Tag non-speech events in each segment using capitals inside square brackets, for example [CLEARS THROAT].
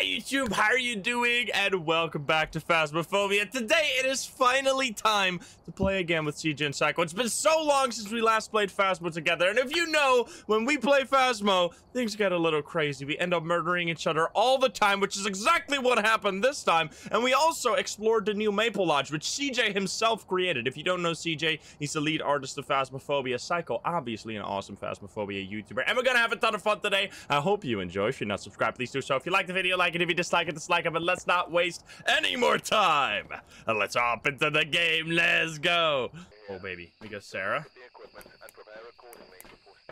Hi YouTube, how are you doing? And welcome back to Phasmophobia. Today it is finally time to play again with CJ and Psycho. It's been so long since we last played Phasmo together, and if you know, when we play Phasmo, things get a little crazy. We end up murdering each other all the time, which is exactly what happened this time. And we also explored the new Maple Lodge, which CJ himself created. If you don't know CJ, he's the lead artist of Phasmophobia. Psycho, obviously an awesome Phasmophobia YouTuber. And we're gonna have a ton of fun today. I hope you enjoy. If you're not subscribed, please do so. If you like the video, like it. If you dislike it, dislike it. But let's not waste any more time. And let's hop into the game. Let's go. Oh, baby. We got Sarah.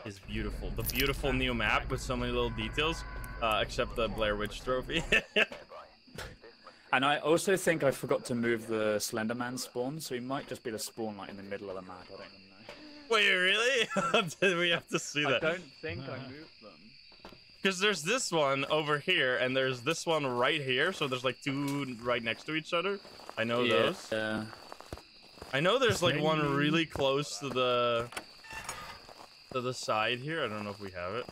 Is beautiful. The beautiful new map with so many little details. Uh, except the Blair Witch trophy. [LAUGHS] And I also think I forgot to move the Slenderman spawn, so he might just be the spawn like in the middle of the map. I don't even know. Wait, really? Did [LAUGHS] we have to see I that? I don't think I moved them. Because there's this one over here, and there's this one right here. So there's like two right next to each other. I know those. Yeah. I know there's like one really close to the to the side here. I don't know if we have it.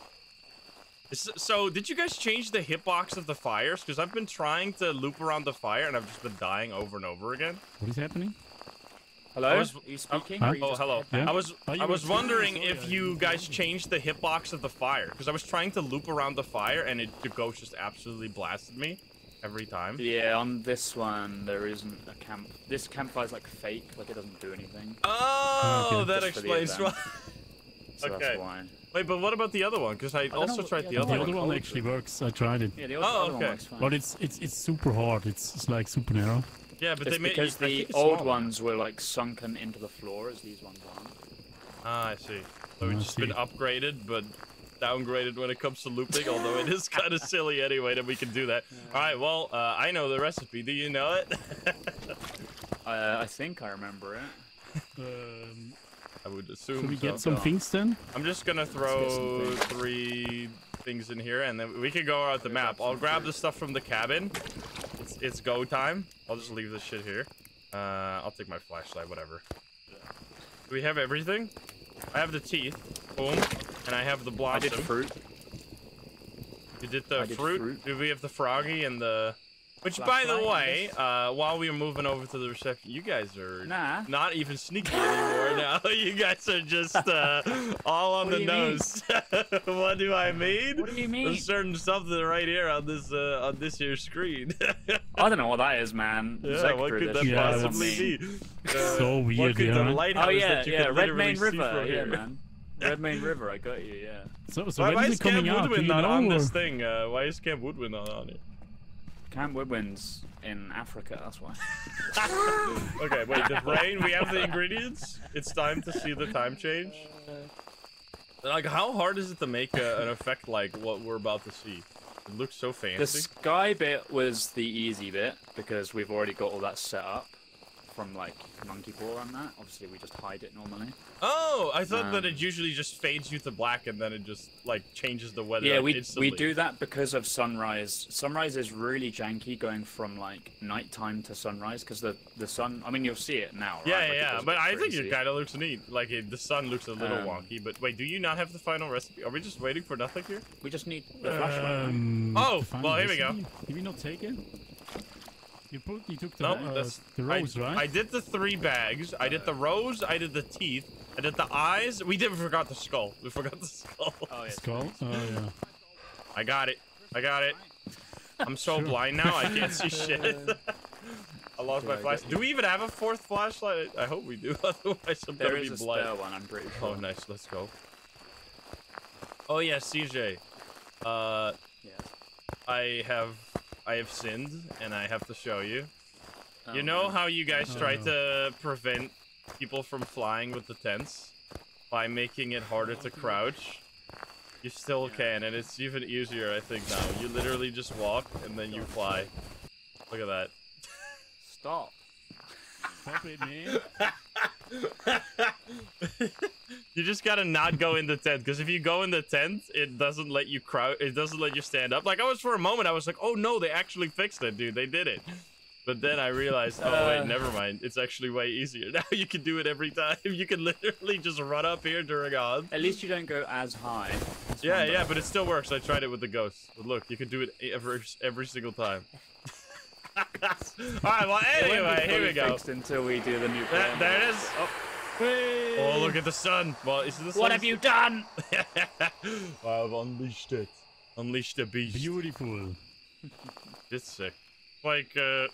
So, did you guys change the hitbox of the fires? Because I've been trying to loop around the fire, and I've just been dying over and over again. What is happening? Hello? I was- Are you speaking? Huh? are you Oh, hello. Yeah. I was Oh, I was wondering if you guys changed the hitbox of the fire, because I was trying to loop around the fire, and it the ghost just absolutely blasted me every time. Yeah, on this one there isn't a camp. This campfire's like fake, like it doesn't do anything. Oh, oh Okay. that Just explains why. [LAUGHS] So Okay. that's why. Wait, but what about the other one? Because I, don't also know, tried yeah, the the other the one. other one actually works. I tried it. Yeah, the other, Oh, other one okay. works fine. But it's it's it's super hard. It's, it's like super narrow. Yeah, but it's they because I the old smaller. ones were like sunken into the floor, as these ones aren't. Ah, I see. So we've I just been upgraded, but downgraded when it comes to looping. although it is [LAUGHS] kind of silly anyway that we can do that. All right, well, uh, I know the recipe. Do you know it? [LAUGHS] Uh, I think I remember it. [LAUGHS] Um, I would assume. should we so. get some go. things then? I'm just gonna throw three things in here, and then we can go out the map. I'll grab the stuff from the cabin. It's it's go time. I'll just leave this shit here. Uh, I'll take my flashlight, whatever. Do we have everything? I have the teeth. Boom. And I have the I blossom. did fruit. You did the I did fruit? fruit. Do we have the froggy and the... Which, by the way, uh, while we were moving over to the reception, you guys are Nah. not even sneaky anymore [LAUGHS] now. [LAUGHS] you guys are just uh, [LAUGHS] all on What the do you mean? nose. what do I mean? What do you mean? There's certain something right here on this uh, on this here screen. I don't know what that is, man. yeah, Zek what could that Yeah, possibly me. be? So what weird, could the yeah. lighthouse Oh yeah, that you yeah, could Red Main River, from yeah, here? man. Red Main River, I got you, yeah. So so Why, why is is it Camp coming out? Woodwind you not know, on this thing? Uh, why is Camp Woodwind not on it? Camp Woodwind's in Africa, that's why. [LAUGHS] Okay, wait, the brain, we have the ingredients. It's time to see the time change. Uh, like, how hard is it to make a, an effect like what we're about to see? It looks so fancy. The sky bit was the easy bit because we've already got all that set up from like monkey paw and that. Obviously, we just hide it normally. Oh, I thought that Um, it usually just fades you to black and then it just, like, changes the weather Yeah, we instantly. we do that because of sunrise. Sunrise is really janky going from like nighttime to sunrise because the the sun. I mean, you'll see it now. Right? Yeah, Like, yeah, it yeah, does but look I think it crazy. kind of looks neat. Like, it, the sun looks a little Um, wonky, but wait, do you not have the final recipe? Are we just waiting for nothing here? We just need the flashlight. Um, Oh, to find well, the here we go. recipe. Did we not take it? You put you took the No, uh, that's the I- rose, right? I did the three bags. I did the rose. I did the teeth. I did the eyes. We did. We forgot the skull. We forgot the [LAUGHS] skull. oh yeah. Skull. Oh yeah. I got it. I got it. I'm so Sure. blind now. I can't see [LAUGHS] shit. I lost Yeah, my I flash. got Do we even have a fourth flashlight? I hope we do. [LAUGHS] Otherwise, I'm There gonna is be a blind. spare one. I'm pretty sure. Oh, nice. Let's go. Oh yeah, CJ. Uh, Yeah. I have I have sinned, and I have to show you. Oh, you Oh, know man. how you guys Oh, tried no. to prevent people from flying with the tents by making it harder to crouch? You still can, and it's even easier, I think, now. You literally just walk, and then you fly. Look at that. Stop. Stop it, man. [LAUGHS] [LAUGHS] you just gotta not go in the tent, because if you go in the tent, it doesn't let you crouch. It doesn't let you stand up. Like I was for a moment, I was like, "Oh no, they actually fixed it, dude. They did it." But then I realized, oh Uh. wait, never mind. It's actually way easier. [LAUGHS] Now you can do it every time. You can literally just run up here during hunt. At least you don't go as high. It's Yeah, yeah, but it still works. I tried it with the ghosts. But look, you can do it every every single time. [LAUGHS] All right. Well, It won't be anyway, here we go. fixed Until we do the nuclear. There, there it is. Oh, oh, look at the sun. Well, is the sun? What have you done? [LAUGHS] I've unleashed it. Unleashed the beast. Beautiful. [LAUGHS] It's sick. Like, uh,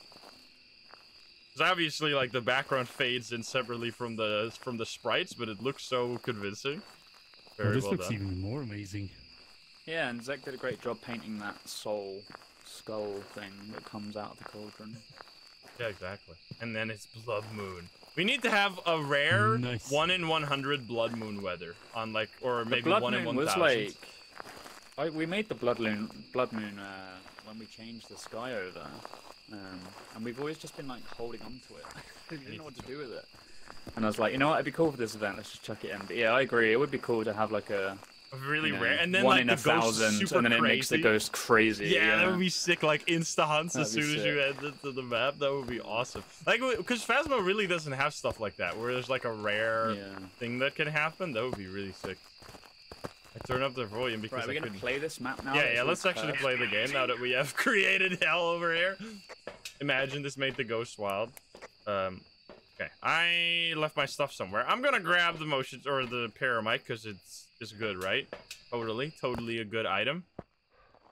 it's obviously like the background fades in separately from the from the sprites, but it looks so convincing. Very this well looks done. even more amazing. Yeah, and Zek did a great job painting that soul skull thing that comes out of the cauldron. Yeah, exactly. And then it's blood moon. We need to have a rare Nice. one in one hundred blood moon weather on like, or maybe blood one in moon was thousand. like, I, we made the blood moon, blood moon uh, when we changed the sky over, um, and we've always just been like holding on to it. [LAUGHS] we didn't know what to do with it. And I was like, you know what, it'd be cool for this event. Let's just chuck it in. But yeah, I agree. It would be cool to have like a really you know, rare, and then one like in the a thousand, super and then crazy. it makes the ghost crazy. Yeah, Yeah, that would be sick. Like insta hunts as soon be as you sick. add to the map. That would be awesome. Like, because Phasmo really doesn't have stuff like that, where there's like a rare Yeah. thing that can happen. That would be really sick. I turn up the volume because Right, we're gonna couldn't. play this map now. yeah, yeah. Let's all actually play the game now that we have [LAUGHS] created hell over here. Imagine this made the ghost wild. Um, okay, I left my stuff somewhere. I'm gonna grab the motions or the paramite because it's it's good, right? Totally, totally a good item.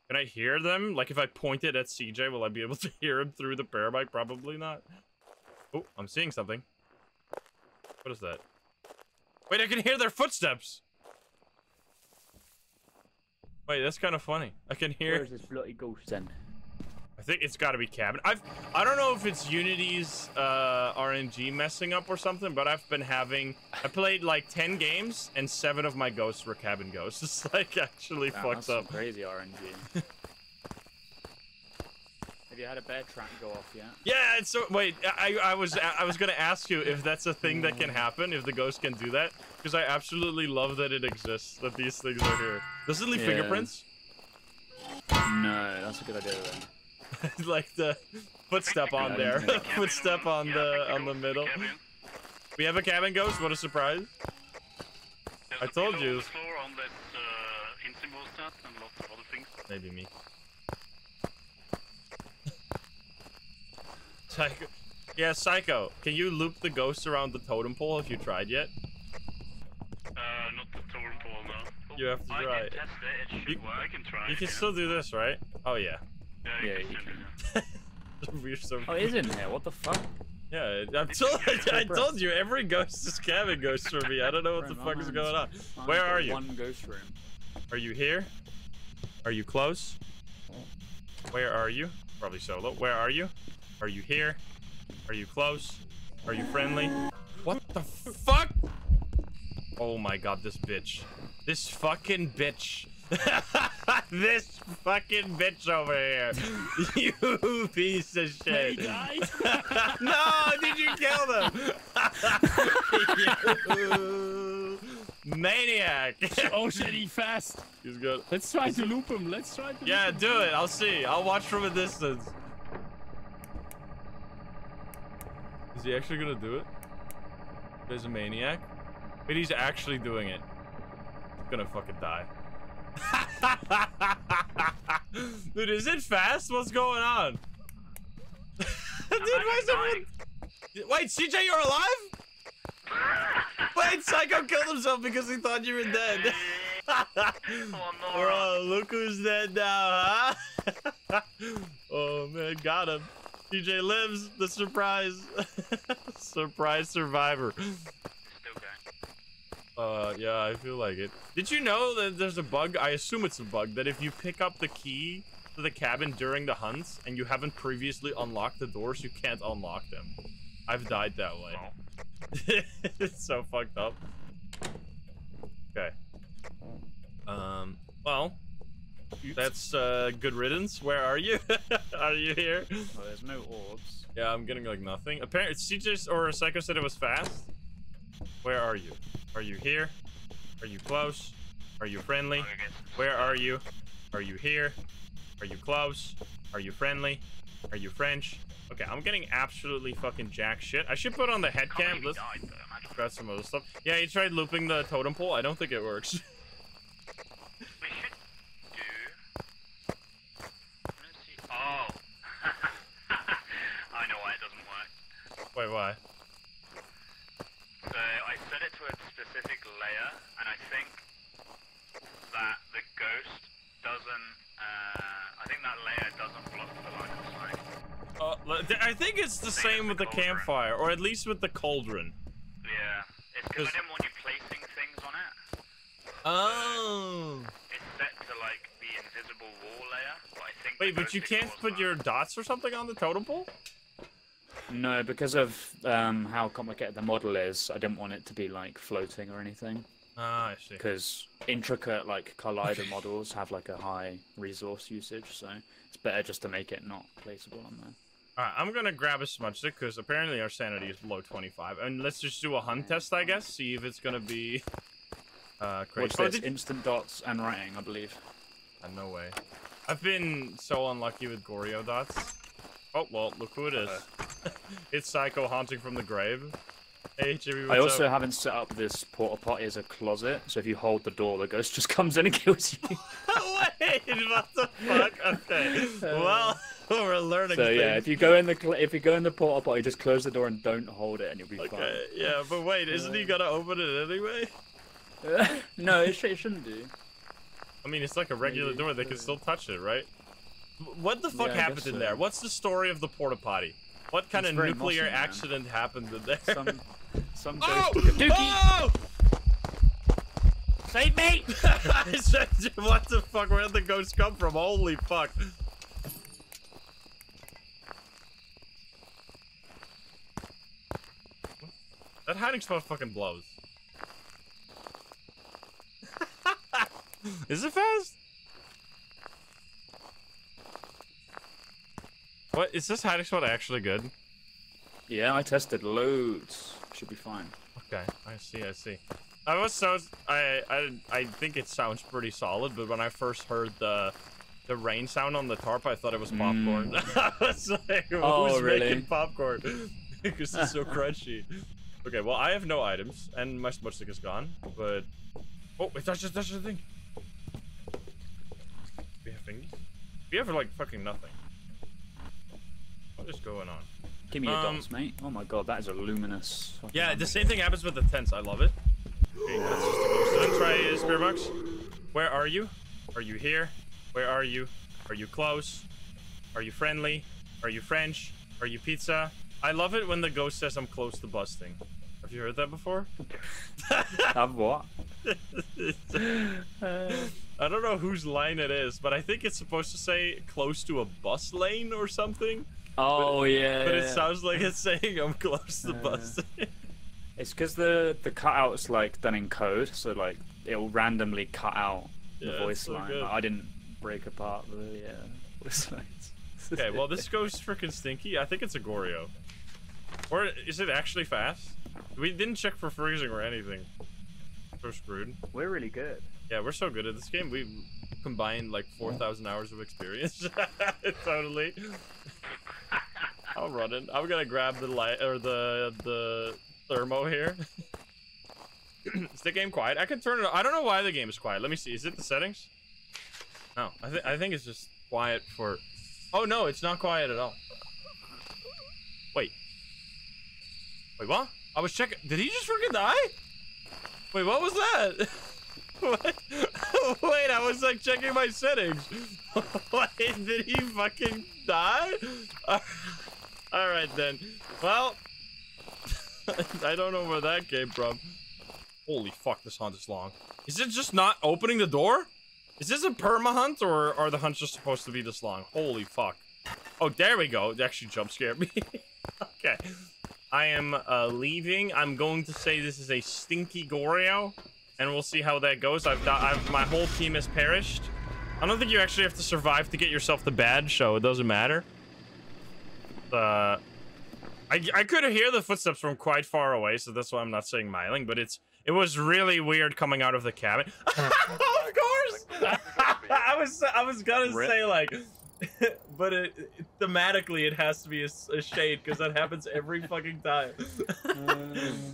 Can I hear them? Like if I point it at CJ, will I be able [LAUGHS] to hear him through the paramite? Probably not. Oh, I'm seeing something. What is that? Wait, I can hear their footsteps. Wait, that's kind of funny. I can hear. Where's this bloody ghost then? I think it's got to be cabin. I've I don't know if it's Unity's uh, RNG messing up or something, but I've been having I played like ten games and seven of my ghosts were cabin ghosts. [LAUGHS] It's like actually Wow, fucked up. crazy RNG. [LAUGHS] Have you had a bear track go off yet? Yeah, it's so wait. I I was I was gonna ask you if that's a thing that can happen if the ghost can do that because I absolutely love that it exists that these things are here. Does it leave Yeah. fingerprints? No, that's a good idea though. [LAUGHS] like the footstep on there, [LAUGHS] footstep on the on the middle. We have a cabin ghost. What a surprise! I told you. On the floor on that uh, Insibo stat and lots of other things. Maybe me. [LAUGHS] Psycho. Yeah, Psycho. Can you loop the ghost around the totem pole? Have you tried yet? Uh, not the totem pole now. You have to I try can it. test it. It should You- work. I can try. You can yeah. still do this, right? Oh yeah. Yeah, Yeah, you you can. can. [LAUGHS] We're so. Oh, it is in here. What the fuck? Yeah, I told, [LAUGHS] I told you every ghost is cabin ghost for me. I don't know what the fuck is going on. Where are you? One ghost room. Are you here? Are you close? Where are you? Probably solo. Where are you? Are you here? Are you close? Are you friendly? What the fuck? Oh my god, this bitch. This fucking bitch. [LAUGHS] this fucking bitch over here. [LAUGHS] You piece of Hey shit. guys! [LAUGHS] no, did you kill them? you maniac. oh shit, he fast! He's good. Let's try to loop him. Let's try to. Yeah, loop him. do it. I'll see. I'll watch from a distance. Is he actually gonna do it? There's a maniac. But he's actually doing it. He's gonna fucking die. [LAUGHS] Dude, is it fast? What's going on? [LAUGHS] Dude, why is everyone... Wait, CJ, you're alive? Wait, Psycho killed himself because he thought you were dead. [LAUGHS] Oh! Oh, look who's dead now, huh? oh man, got him. CJ lives. The surprise, surprise survivor. Uh, yeah, I feel like it. Did you know that there's a bug? I assume it's a bug that if you pick up the key to the cabin during the hunts and you haven't previously unlocked the doors, you can't unlock them. I've died that way. [LAUGHS] It's so fucked up. Okay. Um. Well, that's uh, good riddance. Where are you? [LAUGHS] are you here? Oh, there's no orbs. Yeah, I'm getting like nothing. Apparently, CJ or Psycho said it was fast. Where are you? Are you here? Are you close? Are you friendly? Where are you? Are you here? Are you close? Are you friendly? Are you French? Okay, I'm getting absolutely fucking jack shit. I should put on the head cam. Let's grab some other stuff. Yeah, you tried looping the totem pole. I don't think it works. [LAUGHS] We should So I set it to a specific layer, and I think that the ghost doesn't. Uh, I think that layer doesn't block the line of sight. Uh, I think it's the Same same with with the the campfire, or at least with the cauldron. Yeah, it's because Cause- I didn't want you placing things on it. Oh. It's set to like the invisible wall layer, but I think. Wait, but you can't put that. your dots or something on the totem pole? No, because of um, how complicated the model is, I didn't want it to be like floating or anything. Ah, I see. Because intricate like Collider [LAUGHS] models have like a high resource usage, so it's better just to make it not placeable on there. Alright, I'm gonna grab a smudge stick because apparently our sanity is below 25. And let's just do a hunt test, I guess. See if it's gonna be uh, crazy. What's Oh, this? did- Instant dots and writing, I believe. Uh, no way. I've been so unlucky with Goryo dots. Oh, well, look who it is. [LAUGHS] it's Psycho haunting from the grave. Hey, Jimmy, I also up? haven't set up this porta potty as a closet, so if you hold the door, the ghost just [LAUGHS] comes in and kills you. [LAUGHS] Wait, what the fuck? Okay. Well, we're learning so yeah, if you go in the if you go in the porta potty, just close the door and don't hold it, and you'll be Okay, yeah, but wait, isn't he gonna open it anyway? fine. no, it, sh- it shouldn't do. I mean, it's like a regular Maybe, door. They can uh, still touch it, right? What the fuck Yeah, happened in so. there? What's the story of the porta potty? What kind It's of very nuclear mossy, man. accident happened in there? Some some [LAUGHS] oh! dookie. oh! [LAUGHS] Save me! [LAUGHS] I said, what the fuck? Where did the ghost come from? Holy fuck! That hiding spot fucking blows. Is it fast? What is this hiding spot actually good? Yeah, I tested loads. Should be fine. Okay, I see, I see. I was so I I I think it sounds pretty solid, but when I first heard the the rain sound on the tarp, I thought it was popcorn. Mm. [LAUGHS] I was like, oh, who's Oh, really? making popcorn? [LAUGHS] because it's so [LAUGHS] crunchy. Okay, well I have no items and my smudge stick is gone, but oh, it touches touches the thing. We have things. We have like fucking nothing. Is going on? Give me your Um, dots, mate. Oh my god, that is a luminous. Yeah, the same thing happens with the tents. I love it. Okay, that's just a ghost. Try spirit box. Where are you? Are you here? Where are you? Are you close? Are you friendly? Are you French? Are you pizza? I love it when the ghost says I'm close to busting. Have you heard that before? [LAUGHS] Have what? [LAUGHS] I don't know whose line it is, but I think it's supposed to say close to a bus lane or something. Oh yeah. But yeah, it sounds like it's [LAUGHS] saying I'm close to Uh, busting. [LAUGHS] It's because the the cutout's like done in code, so like it'll randomly cut out the Yeah, it's voice so line. Like, I didn't break apart the yeah [LAUGHS] voice lines. Okay, well this goes freaking stinky. I think it's a Goryo. Or is it actually fast? We didn't check for freezing or anything. We're screwed. we're really good. Yeah, we're so good at this game. We combined like 4,000 hours of experience. totally. I'm running. I'm gonna grab the light or the the thermo here. [CLEARS THROAT] is the game quiet? I can turn it. I don't know why the game is quiet. Let me see. Is it the settings? No, I think I think it's just quiet for. Oh no, it's not quiet at all. Wait. Wait, what? I was checking. Did he just freaking die? Wait, what was that? [LAUGHS] What? [LAUGHS] Wait, I was like checking my settings. [LAUGHS] Wait, did he fucking die? All right then. Well, [LAUGHS] I don't know where that came from. Holy fuck, this hunt is long. Is it just not opening the door? Is this a perma hunt or are the hunts just supposed to be this long? Holy fuck. Oh, there we go. It actually jump scared me. [LAUGHS] okay. I am uh, leaving. I'm going to say this is a stinky Goryo, and we'll see how that goes. I've, I've my whole team has perished. I don't think you actually have to survive to get yourself the badge, so it doesn't matter. Uh, I I could hear the footsteps from quite far away, so that's why I'm not saying myling. But it's it was really weird coming out of the cabin. [LAUGHS] of course, [LAUGHS] I was I was gonna say like, [LAUGHS] but it, it- thematically it has to be a shade because that happens every fucking time. [LAUGHS]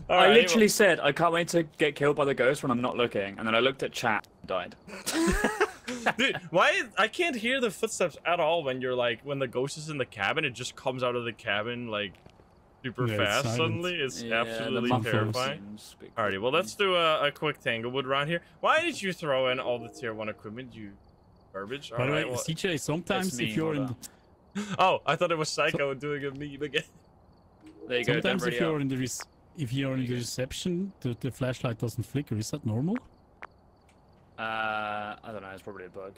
All I right, literally said I can't wait to get killed by the ghost when I'm not looking, and then I looked at chat, and died. [LAUGHS] Dude, why I can't hear the footsteps at all when you're like when the ghost is in the cabin, it just comes out of the cabin like super Yeah, fast silent. suddenly. It's Yeah, absolutely terrifying. seems a Alrighty, well let's do a, a quick Tanglewood round here. Why did you throw in all the tier one equipment, you garbage? By the way, well- CJ, sometimes if you're in, hold [LAUGHS] Oh, I thought it was Psycho doing a meme again. [LAUGHS] There you go. sometimes don't if you're up. in the res- if you're in the reception, the, the flashlight doesn't flicker. Is that normal? Uh, I don't know. It's probably a bug.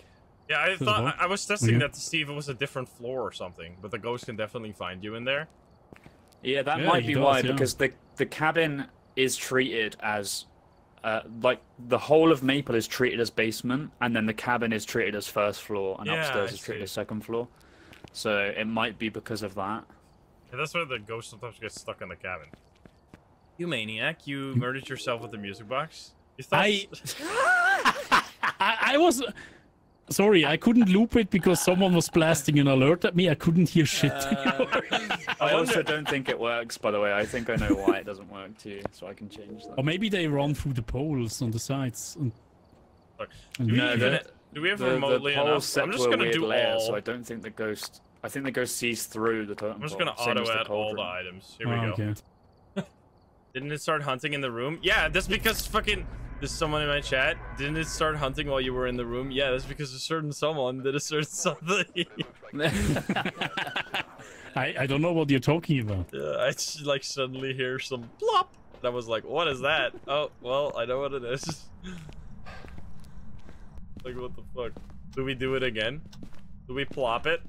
Yeah, I thought? I, I was testing Okay. that to see if it was a different floor or something, but the ghost can definitely find you in there. Yeah, that Yeah, might be does, why yeah. because the the cabin is treated as uh, like the whole of Maple is treated as basement, and then the cabin is treated as first floor, and Yeah, upstairs I is treated see. as second floor. So it might be because of that. Yeah, that's why the ghost sometimes gets stuck in the cabin. You maniac! You murdered yourself with the music box. You thought I, [LAUGHS] I, I was. Sorry, I couldn't loop it because someone was blasting an alert at me. I couldn't hear shit. Uh, [LAUGHS] I also don't think it works. By the way, I think I know why it doesn't work too, so I can change that. or maybe they run through the poles on the sides. And, and do we No, even- the- do we have the, the remotely pole's enough? I'm just gonna weird do layer, all. so I don't think the ghost. I think the ghost sees through the totem I'm just gonna auto as the add all the items. Here we Oh, go. okay. [LAUGHS] Didn't it start hunting in the room? Yeah, that's because fucking. There's someone in my chat. Didn't it start hunting while you were in the room? Yeah, that's because a certain someone did a certain [LAUGHS] something. I, I don't know what you're talking about. Yeah, I just like suddenly hear some plop. And I was like, what is that? Oh, well, I know what it is. [LAUGHS] like, what the fuck? Do we do it again? Do we plop it?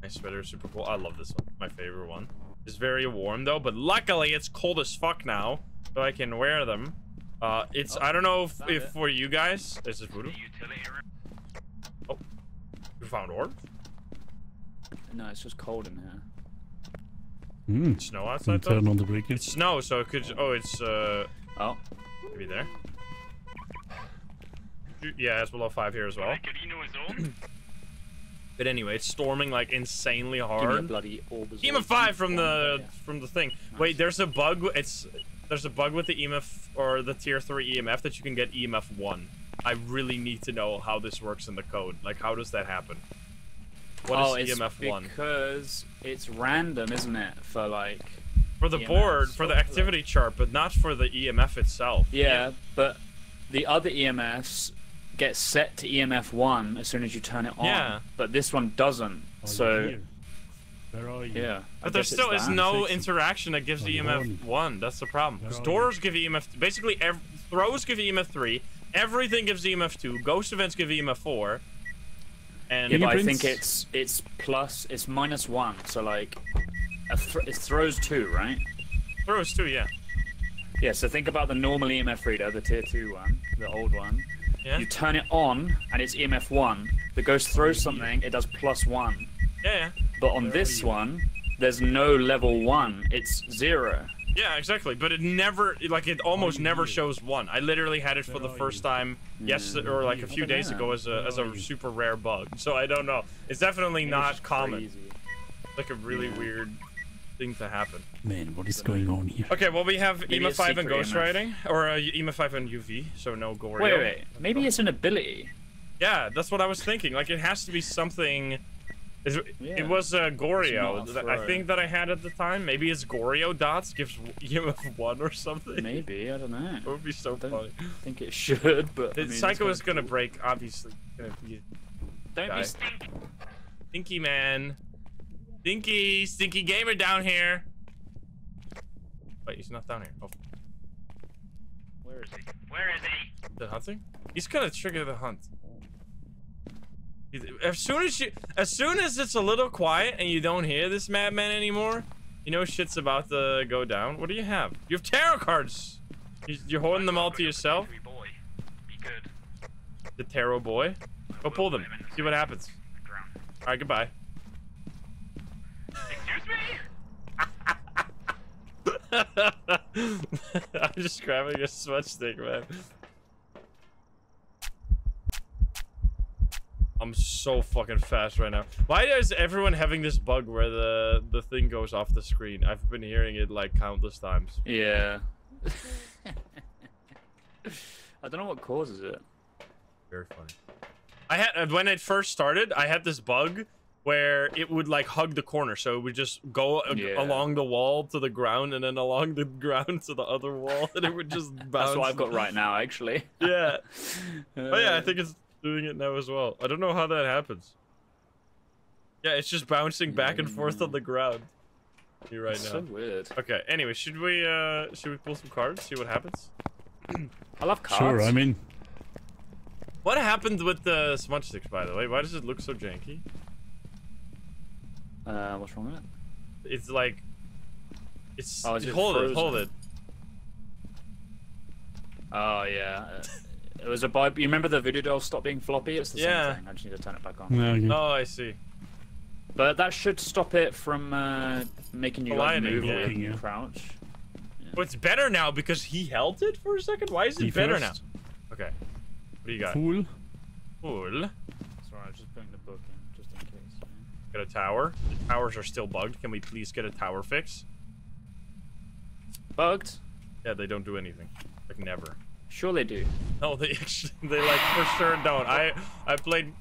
My sweater is super cool. I love this one. My favorite one. It's very warm though, but luckily it's cold as fuck now, so I can wear them. Uh, it's Oh, I don't know if, if for you guys, this is voodoo. The utility room. You found orbs? no, it's just cold in here. Hmm. Snow outside though. turn on the breaker. It's snow, so it could. Oh, it's uh. Oh, Maybe there. Yeah, it's below five here as well. Carino is on. But anyway, it's storming like insanely hard. give me a bloody orb. EMF five from the from the thing. Wait, there's a bug. It's there's a bug with the EMF or the tier three EMF that you can get EMF one. I really need to know how this works in the code. Like, how does that happen? What is oh, it's EMF one because it's random, isn't it? For like, for the EMFs, board for the activity chart, but not for the EMF itself? yeah, but the other EMFs get set to EMF one as soon as you turn it on. Yeah. But this one doesn't. Oh, Are you so here? Where are you? yeah. I But there still is no interaction that gives Are you EMF one. That's the problem. Because are doors give EMF. Basically, ev- throws give EMF three. Everything gives EMF two. Ghost events give EMF four. And Yeah, but I think it's it's plus it's minus one. So like, a th- it throws two, right? throws two. Yeah. Yeah. So think about the normal EMF reader, the tier two one, the old one. Yeah. You turn it on and it's EMF one. The ghost throws something, it does plus one. Yeah. Yeah. But on Where this one, there's no level one. It's zero. Yeah, exactly. But it never, like, it almost you never here? shows one. I literally had it for the first you? time, yes, or like a few days know. ago as a as a super rare bug. So I don't know. It's definitely It's not common. crazy. Like a really weird thing to happen. Man, what is going on here? Okay, well we have Maybe EMF it's five and Ghost EMF. Writing, or uh, EMF five and UV, so no Goryo. Wait, wait. Maybe it's an ability. Yeah, that's what I was thinking. Like it has to be something. Is it, Yeah. it was uh, It's Goryo. a that I think that I had at the time. Maybe it's Goryo dots gives [LAUGHS] EMF one or something. Maybe I don't know. It would be so Don't funny. think it should, but I The mean, Psycho is gonna cool. break, obviously. Gonna be Don't guy. be stinky. Stinky man. Stinky, stinky gamer down here. Wait, he's not down here. Oh, Where is he? Where is he? the hunting? He's gonna trigger the hunt. As soon as you, as soon as it's a little quiet and you don't hear this madman anymore, you know shit's about to go down. What do you have? You have tarot cards. You- You're holding them all to yourself. Sweet boy. Be good. The tarot boy. Go pull them. See what happens. All right, goodbye. Excuse me? [LAUGHS] I'm just grabbing a smudge stick, man. I'm so fucking fast right now. Why is everyone having this bug where the the thing goes off the screen? I've been hearing it like countless times. Yeah. [LAUGHS] I don't know what causes it. Very funny. I had uh, when it first started, I had this bug where it would like hug the corner, so it would just go Yeah. along the wall to the ground, and then along the [LAUGHS] ground to the other wall, and it would just bounce. That's what I've got right now, actually. Yeah. [LAUGHS] Oh yeah, I Uh, think it's doing it now as well. I don't know how that happens. Yeah, it's just bouncing back and forth on the ground. You right it's now. so weird. Okay. Anyway, should we uh should we pull some cards? See what happens. I love cards. Sure, I mean, What happened with the smudge sticks, by the way? Why does it look so janky? Uh, what's wrong with it? It's like, it's Oh, is it hold it, hold it. Oh yeah. [LAUGHS] It was a bi- You remember the voodoo doll stop being floppy? It's the Yeah. same thing. I just need to turn it back on. yeah. Oh, I see. But that should stop it from uh, making you like, Aligning, move yeah. or Yeah. crouch. Well, it's better now because he held it for a second. Why is it Me better first. now? Okay. What do you got? Fool. Cool. Sorry, I was just putting the book in just in case. Got a tower. The towers are still bugged. Can we please get a tower fix? Bugged? Yeah, they don't do anything. Like never. Sure they do. No, they [LAUGHS] actually, they like for sure don't. I I played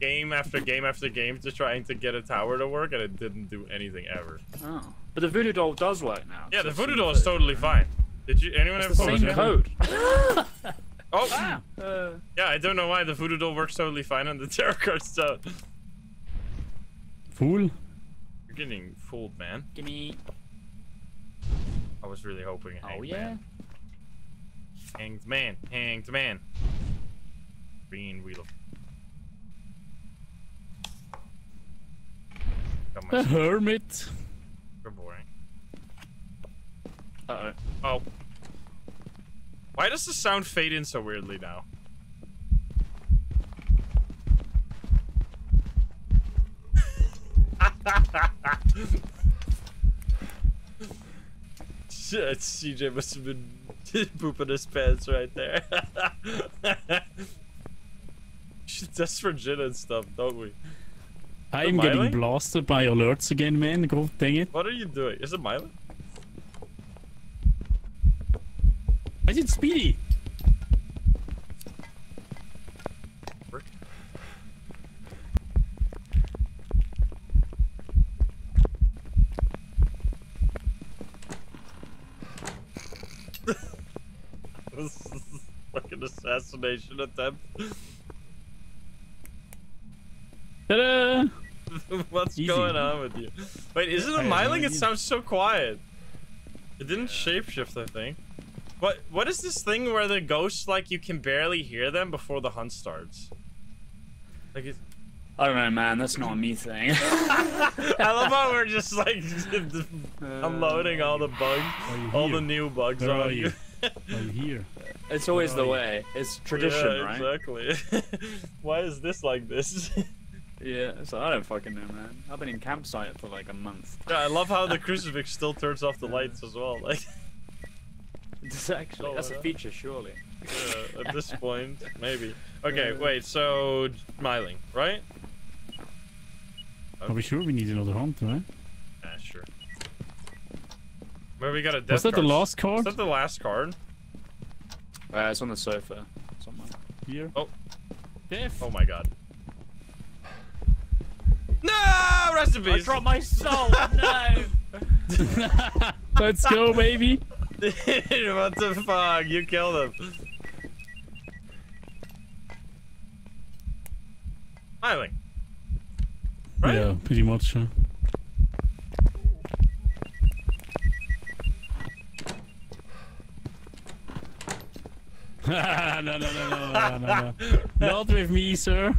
game after game after game just trying to get a tower to work, and it didn't do anything ever. Oh. But the voodoo doll does work now. Yeah, so the voodoo doll is totally fine. Did you anyone It's have the same code. [LAUGHS] [LAUGHS] Oh, Uh, yeah. I don't know why the voodoo doll works totally fine on the tarot cards don't. Fool. You're getting fooled, man. gimme. I was really hoping. Oh hanged yeah. Man. Hanged man. Hanged man. Green wheel of. Got my The hermit. super boring. Uh oh. Oh. Why does the sound fade in so weirdly now? [LAUGHS] Shit, CJ must have been [LAUGHS] pooping his pants right there. [LAUGHS] That's for gin and stuff, don't we? I'm getting blasted by alerts again, man. God dang it. What are you doing? Is it Milo? I did Speedy. This is a fucking assassination attempt. Ta-da! [LAUGHS] What's Easy. going on with you? Wait, is it a I have no myling? It sounds so quiet. It didn't shapeshift, I think. What what is this thing where the ghosts like you can barely hear them before the hunt starts? Like it's, I don't know, man. That's not a me thing. [LAUGHS] I love how we're just like [LAUGHS] uh, unloading all the bugs, all the new bugs on are you. You? Are you here? it's always the Oh, yeah. way. It's tradition, yeah, right? exactly. [LAUGHS] Why is this like this? [LAUGHS] Yeah. So I don't fucking know, man. I've been in campsite for like a month. yeah, I love how the [LAUGHS] crucifix still turns off the lights as well. Like, It's actually Oh, that's a oh, feature, surely. yeah, at this point, maybe. Okay, wait. So myling, right? Are we sure we need another hunt, right? Yeah. Where we got a death Was that the last card. Is that the last card? Uh, it's on the sofa somewhere. Here. Oh. Death. Oh my god. No! Rest in I dropped my soul. no. [LAUGHS] [LAUGHS] Let's go, baby. Dude, [LAUGHS] what the fuck? You killed him. Myling. Right? Yeah, pretty much. Huh? [LAUGHS] no, no, no, no, no, no, no. Not with me, sir.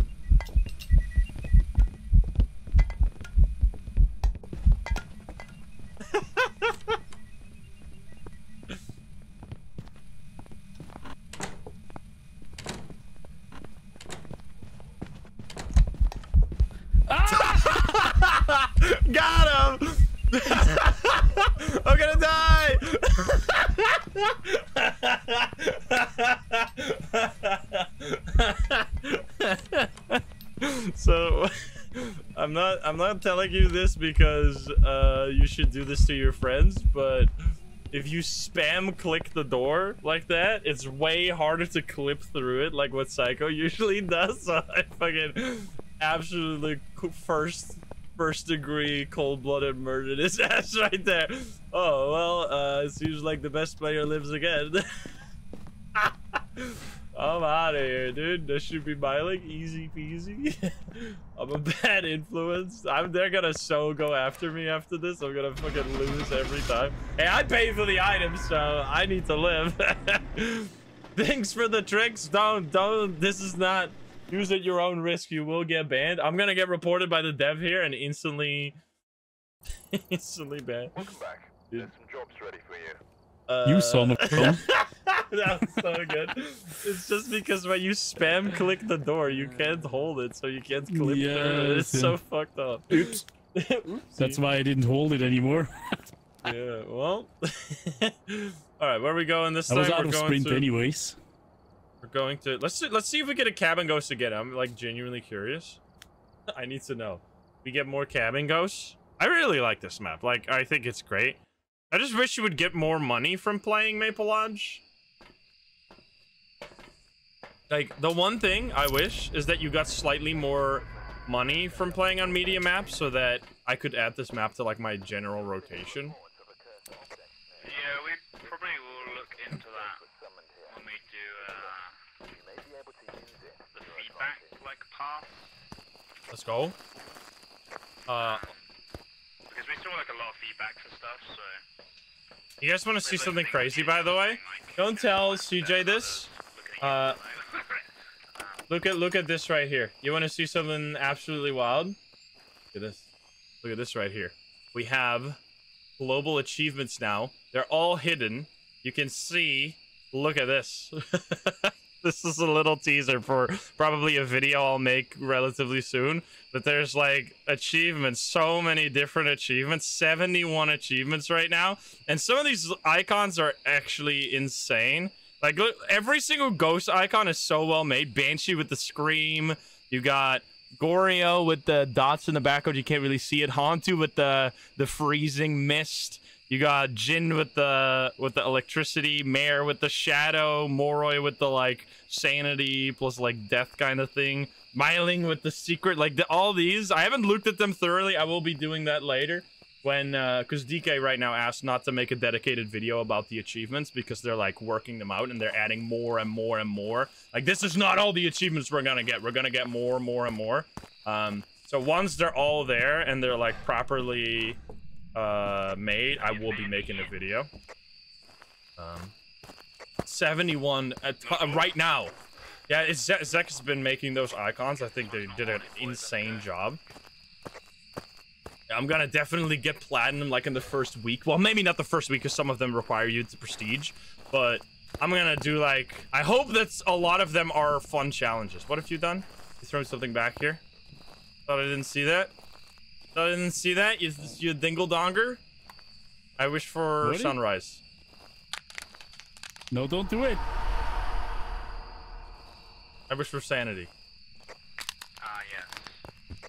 Telling you this because uh you should do this to your friends, but if you spam click the door like that, it's way harder to clip through it like what Psycho usually [LAUGHS] does. So I fucking absolutely first first degree cold blooded murdered his [LAUGHS] ass right there. Oh well, uh it seems like the best player lives again. [LAUGHS] I'm out of here, dude. This should be my like easy peasy. [LAUGHS] I'm a bad influence. I'm they're gonna so go after me after this. I'm gonna fucking lose every time. Hey, I paid for the items, so I need to live. [LAUGHS] Thanks for the tricks. Don't don't this is not use at your own risk. You will get banned. I'm gonna get reported by the dev here and instantly [LAUGHS] instantly banned. Welcome back. There's some jobs ready for you. Uh, You son of a gun. [LAUGHS] that was so good. It's just because when you spam click the door, you can't hold it, so you can't clip through it. It's Yes, so fucked up. Oops. [LAUGHS] That's why I didn't hold it anymore. [LAUGHS] Yeah, well. All right, where are we going this I time? was out we're of going sprint to. anyways. We're going to. Let's see, let's see if we get a cabin ghost again. I'm like genuinely curious. I need to know. We get more cabin ghosts. I really like this map. Like, I think it's great. I just wish you would get more money from playing Maple Lodge. Like, the one thing I wish is that you got slightly more money from playing on media maps so that I could add this map to, like, my general rotation. Yeah, we probably will look into that when we do uh, the feedback like path. Let's go. Uh, Because we still like a lot of feedback for stuff, so. You guys want to see something crazy, by the way? Don't tell CJ this. Uh, Look at look at this right here. You want to see something absolutely wild? Look at this. Look at this right here. We have global achievements now. They're all hidden. You can see. Look at this. [LAUGHS] this is a little teaser for probably a video I'll make relatively soon. But there's like achievements, so many different achievements, 71 achievements right now. And some of these icons are actually insane. Like look, every single ghost icon is so well made. Banshee with the scream. You got Goryo with the dots in the background. You can't really see it. Hantu with the the freezing mist. You got Jinn with the with the electricity. Mare with the shadow. Moroi with the like sanity plus like death kind of thing. Myling with the secret. Like the, all these, I haven't looked at them thoroughly. I will be doing that later when because DK right now asked not to make a dedicated video about the achievements because they're like working them out and they're adding more and more and more. Like this is not all the achievements we're gonna get. We're gonna get more, and more, and more. Um, so once they're all there and they're like properly uh, made, I will be making a video. Um, 71 at uh, right now. Yeah, it's Zek's been making those icons. I think they did an insane job. I'm gonna definitely get platinum like in the first week. Well, maybe not the first week because some of them require you to prestige, but I'm gonna do like I hope that a lot of them are fun challenges. What have you done? You thrown something back here? Thought I didn't see that. Thought I didn't see that. You, you dingle donger. I wish for Really? sunrise. No, don't do it. I wish for sanity. Ah, yes.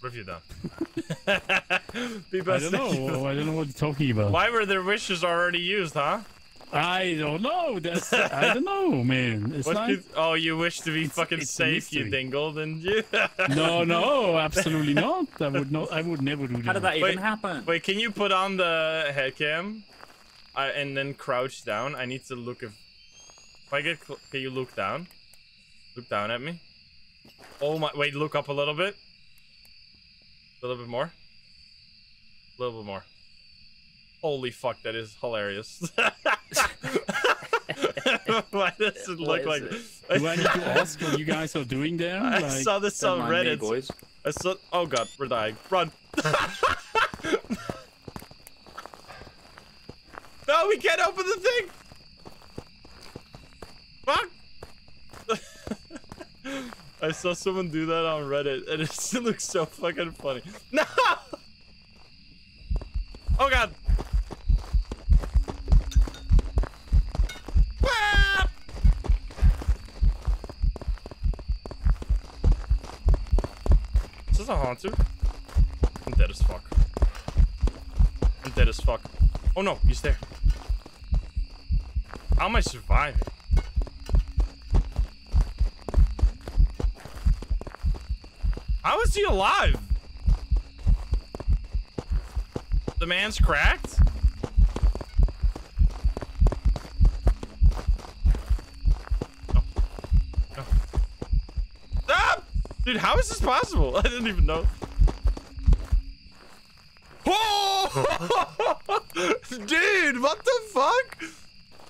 What have you done? [LAUGHS] [LAUGHS] Be I don't know. I don't know what you're talking about. Why were their wishes already used, huh? I don't know. That's I [LAUGHS] don't know, man. It's What like could- oh, you wish to be fucking it's safe, you mystery. dingle, didn't you? [LAUGHS] no, no, absolutely not. I would not. I would never do that. How did that even Wait, happen? Wait, can you put on the head cam? I, uh, and then crouch down? I need to look if... If I get... Cl can you look down? Look down at me. Oh my... Wait, look up a little bit. A little bit more. A little bit more. Holy fuck, that is hilarious. [LAUGHS] Why does it look is like... Do I need to ask what you guys are doing there? I Like, saw this Don't on mind me, Reddit. boys. I saw. Oh god, we're dying. Run. [LAUGHS] no, we can't open the thing. Fuck. [LAUGHS] I saw someone do that on Reddit, and it just looks so fucking funny. No. Oh god. Ah! So this a Hantu? I'm dead as fuck. I'm dead as fuck. Oh no, he's there. How am I surviving? How is he alive? The man's cracked? No. No. Ah! Dude, how is this possible? [LAUGHS] I didn't even know. Whoa! [LAUGHS] Dude, what the fuck?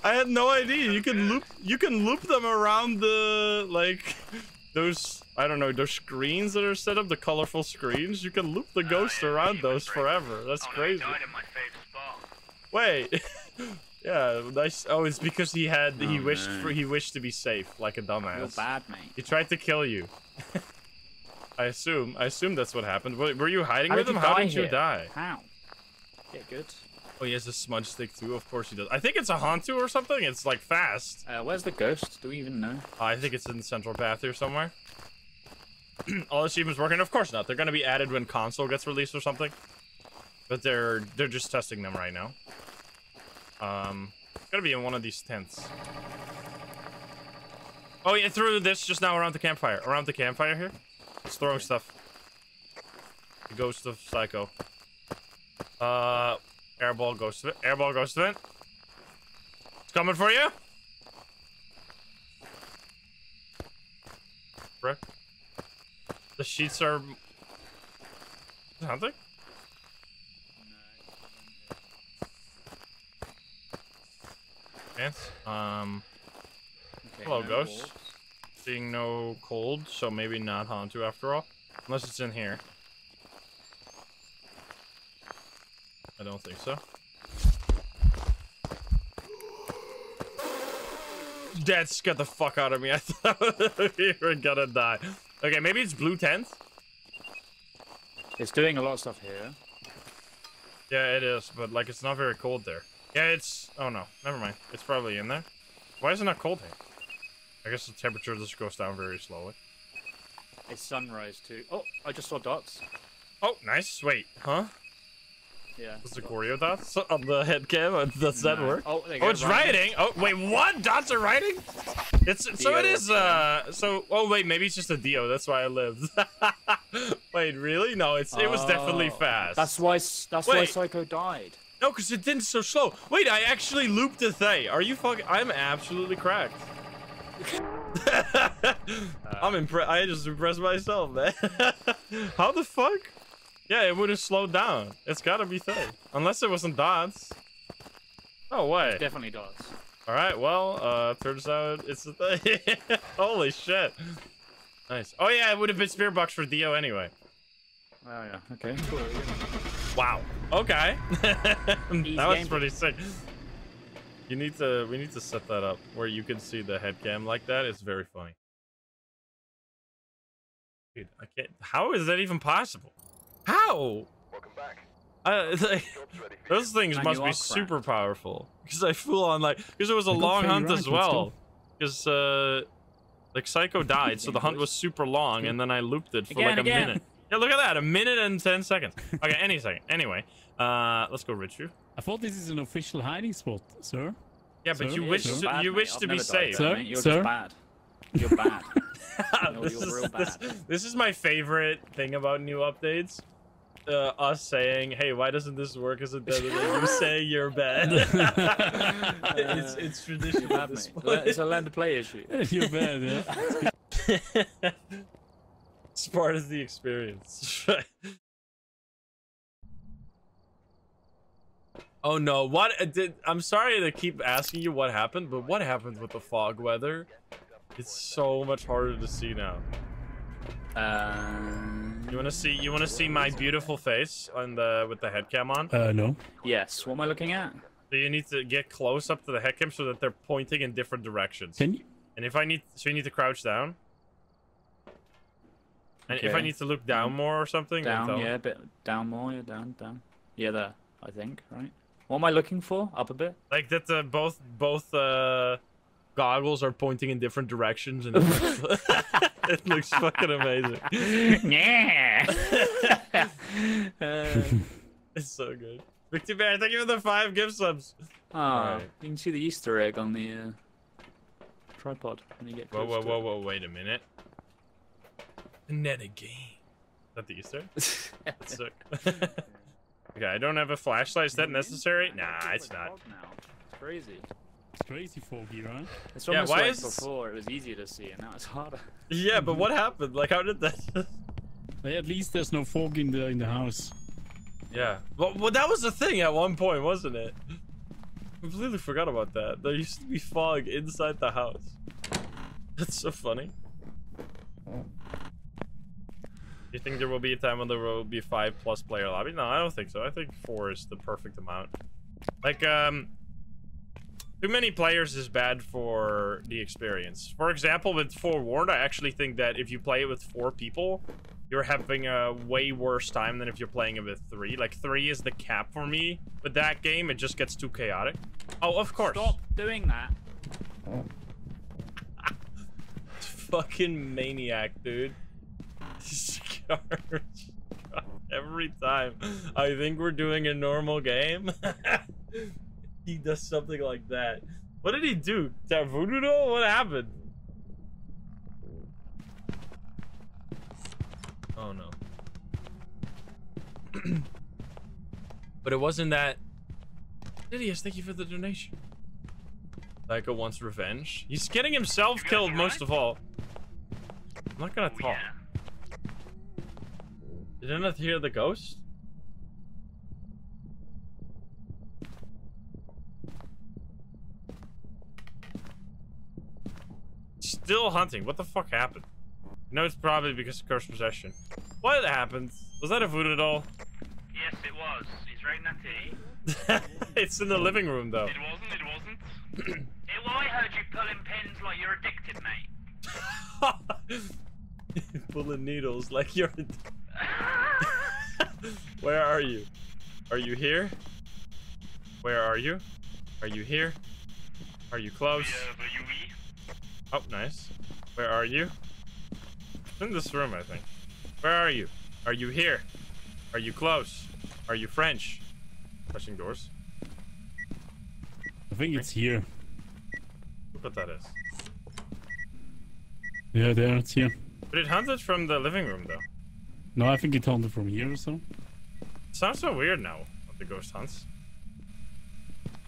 I had no idea. You can loop you can loop them around the like those I don't know, those screens that are set up, the colorful screens. You can loop the ghost yeah, around those it forever. That's oh, crazy. he died in my fave spot. Wait. [LAUGHS] yeah, nice. Oh, it's because he had he Oh, wished no. for he wished to be safe, like a dumbass. You're dumbass. bad, mate. He tried to kill you. I assume. I assume that's what happened. Were, were you hiding How with him? How die did you die? How? Yeah, good. Oh, he has a smudge stick too. Of course he does. I think it's a Hantu or something. It's like fast. Uh, where's the ghost? Do we even know? I think it's in the central path here somewhere. [CLEARS THROAT] All the achievements working? Of course not. They're gonna be added when console gets released or something. But they're they're just testing them right now. Um, it's gonna be in one of these tents. Oh yeah, through this just now around the campfire. Around the campfire here. It's throwing stuff. The ghost of Psycho. Uh, airball ghost of it. Airball ghost of it. It's coming for you. Brick. The sheets are. Something? Um, Okay, Hello, no ghost. wolves. Seeing no cold, so maybe not Hantu after all. Unless it's in here. I don't think so. That scared the fuck out of me. [LAUGHS] I thought we were gonna die. Okay, maybe it's blue tent. It's doing a lot of stuff here. Yeah, it is, but like it's not very cold there. Yeah, it's. Oh no, never mind. It's probably in there. Why is it not cold here? I guess the temperature just goes down very slowly. It's sunrise too. Oh, I just saw dots. Oh, nice. Wait, huh? Yeah. Is the Goryo dots on the head cam? Does that No. work? Oh, there you Oh, it's writing. writing. Oh, wait, what? Dots are writing? It's so it is. Uh, so oh wait, maybe it's just a Dio. That's why I lived. [LAUGHS] wait, really? No, it's it was definitely Oh, fast. That's why. s- That's why Psycho died. no, because it didn't so slow. Wait, I actually looped the thing. Are you fucking? I'm absolutely cracked. [LAUGHS] I'm impressed. I just impressed myself, man. [LAUGHS] How the fuck? Yeah, it would have slowed down. It's gotta be Thaye. Unless it wasn't dots. No way. Definitely dots. All right, well, uh, turns out it's a thing. [LAUGHS] Holy shit. Nice. Oh yeah, it would have been Spirit Box for Dio anyway. Oh yeah. Okay. Cool. Wow. Okay. that was pretty sick. You need to, we need to set that up where you can see the head cam like that. It's very funny. Dude, I can't. How is that even possible? How? Welcome back. Uh, [LAUGHS] like, those things And must be are super powerful. Because I full on like, because it was a long hunt rank, as well. Because uh, like Psycho died, so the hunt was super long, [LAUGHS] and then I looped it for Again, like a again. minute. Yeah, look at that, a minute and ten seconds. Okay, any second. Anyway, uh, let's go, Richard. I thought this is an official hiding spot, sir. Yeah, but Sir? you Yeah, wish sir. to, Bad, you mate. wish I've to be safe. there, Sir? You're Sir? just bad. You're bad. [LAUGHS] You're- this, you're is, real this, bad. this is my favorite thing about new updates. Uh, us saying, "Hey, why doesn't this work?" As a better than you saying you're bad. [LAUGHS] it's it's tradition bad, this mate. It's a land to play issue. [LAUGHS] You're bad, yeah. it's part of the experience. Oh no! What uh, did? I'm sorry to keep asking you what happened, but what happened with the fog weather? It's so much harder to see now. Um, You wanna see? You wanna see my beautiful face on the with the headcam on? Uh, no. yes. What am I looking at? So you need to get close up to the headcam so that they're pointing in different directions. Can you? And if I need, so you need to crouch down. And if I need to look down more or something, Down, yeah, a bit down more, yeah, down, down. Yeah, there. I think, right? What am I looking for? Up a bit. like that the both both uh goggles are pointing in different directions and [LAUGHS] [LAUGHS] it looks fucking amazing. yeah. Uh, [LAUGHS] it's so good. Victor Bear, thank you for the five gift subs. Ah, Alright. you can see the Easter egg on the uh, tripod when you get Whoa, close whoa, to whoa, whoa, wait a minute. Net a game. Is that the Easter? That's sick. Okay, I don't have a flashlight. Is that necessary? Nah, it's not. Now. It's crazy. It's crazy foggy, right? It's Yeah, almost why like is- before it was easier to see, and now it's harder. [LAUGHS] Yeah, but what happened? Like, how did that? [LAUGHS] At least there's no fog in the in the house. yeah. Well, well, that was the thing at one point, wasn't it? Completely forgot about that. There used to be fog inside the house. [LAUGHS] That's so funny. You think there will be a time when there will be five plus player lobby? No, I don't think so. I think four is the perfect amount. Like, um, too many players is bad for the experience. For example, with Forewarned, I actually think that if you play it with four people, you're having a way worse time than if you're playing it with three. Like, three is the cap for me. With that game, it just gets too chaotic. Oh, of course. Stop doing that. [LAUGHS] Fucking maniac, dude. Scourge. [LAUGHS] Every time I think we're doing a normal game, [LAUGHS] he does something like that. What did he do? That voodoo doll? What happened? Oh no. [CLEARS THROAT] but it wasn't that. Didius, thank you for the donation. Psycho wants revenge. He's getting himself killed most of all. I'm not gonna Oh, talk. yeah. Did I not hear the ghost? Still hunting. What the fuck happened? No, it's probably because of cursed possession. What happened? Was that a voodoo doll? Yes, it was. He's right tea. [LAUGHS] it's in the living room though. It wasn't, it wasn't. it, well, I heard you pulling pins like you're addicted, mate. [LAUGHS] Pulling needles like you're. [LAUGHS] Where are you? Are you here? Where are you? Are you here? Are you close? The, the UE. Oh, nice. Where are you? In this room, I think. Where are you? Are you here? Are you close? Are you French? Touching doors. I think it's here. Look what that is. Yeah, there, it's here. But it hunted from the living room, though. No, I think it hunted from here or so. sounds so weird now, what the ghost hunts.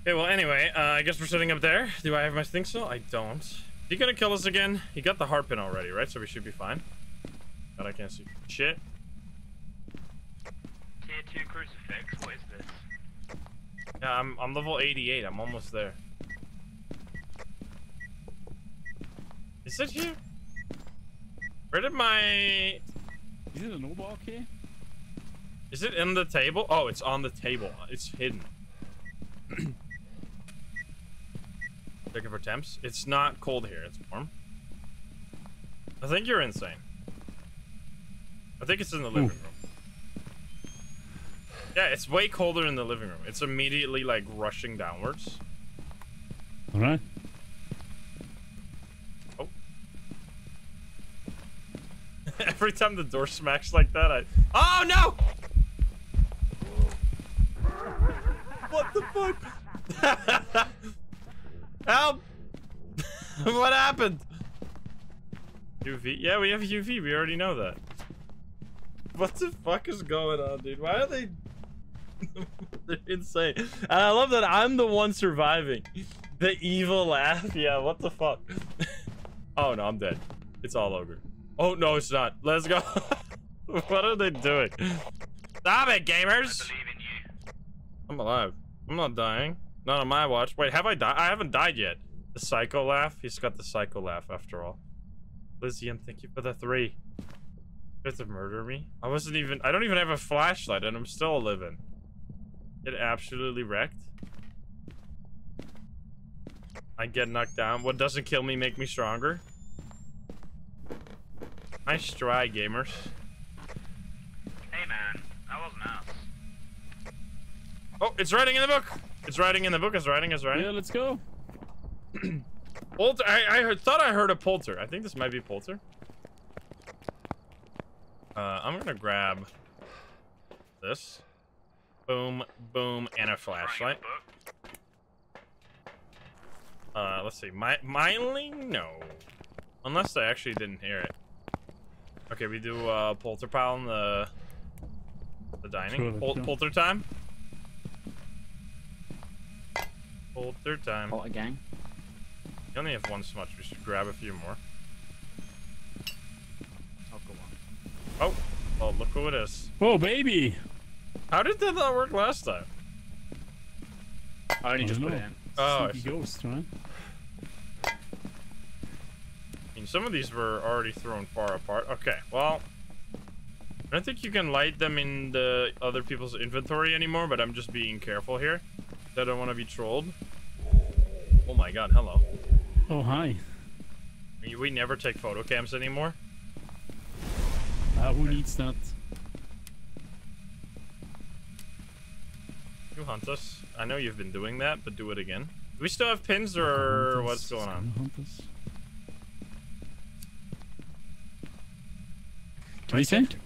Okay, well, anyway, uh, I guess we're sitting up there. Do I have my thing still? I don't. Is he gonna kill us again? He got the heart pin already, right? So we should be fine. But I can't see shit. Tier 2 crucifix. What is this? Yeah, I'm, I'm level 88. I'm almost there. Is it here? Where did my... Is it a Nobal key? Is it in the table? Oh, it's on the table. It's hidden. [CLEARS THROAT] Looking for temps. It's not cold here. It's warm. I think you're insane. I think it's in the living room. Yeah, it's way colder in the living room. It's immediately like rushing downwards. Alright. [LAUGHS] Every time the door smacks like that, I. Oh no! What the fuck? [LAUGHS] Help! [LAUGHS] what happened? UV? Yeah, we have UV. We already know that. What the fuck is going on, dude? Why are they? They're insane. And I love that I'm the one surviving. The evil laugh. Yeah, what the fuck? oh no, I'm dead. It's all over. Oh no, it's not. Let's go. [LAUGHS] what are they doing? Stop it, gamers! believe in you. I'm alive. I'm not dying. Not on my watch. Wait, have I died? I haven't died yet. The psycho laugh. He's got the psycho laugh after all. Lysian, thank you for the three. You have to murder me? I wasn't even. I don't even have a flashlight, and I'm still living. Get absolutely wrecked. I get knocked down. What doesn't kill me make me stronger? Nice try, gamers. Hey man, that wasn't us. Oh, it's writing in the book. It's writing in the book. It's writing. It's writing. Yeah, let's go. [CLEARS THROAT] Polter. I, I heard, thought I heard a polter. I think this might be polter. Uh, I'm gonna grab this. Boom, boom, and a flashlight. Uh, let's see. My mining? No. Unless I actually didn't hear it. Okay, we do uh, Polterpal in the the dining. Sure, Pol- sure. Polter time. Polter time. Hot gang. You only have one smudge. We should grab a few more. I'll go on. Oh, oh, look who it is. Oh, baby! How did that not work last time? I only I just put it in. Oh, I Sneaky see. ghost, right? I mean, some of these were already thrown far apart. Okay, well, I don't think you can light them in the other people's inventory anymore, but I'm just being careful here. I don't want to be trolled. Oh my god, hello. Oh, hi. We, never take photo cams anymore. Uh, who needs that? You hunt us. I know you've been doing that, but do it again. Do we still have pins or what's going on? Hunters. Can you say?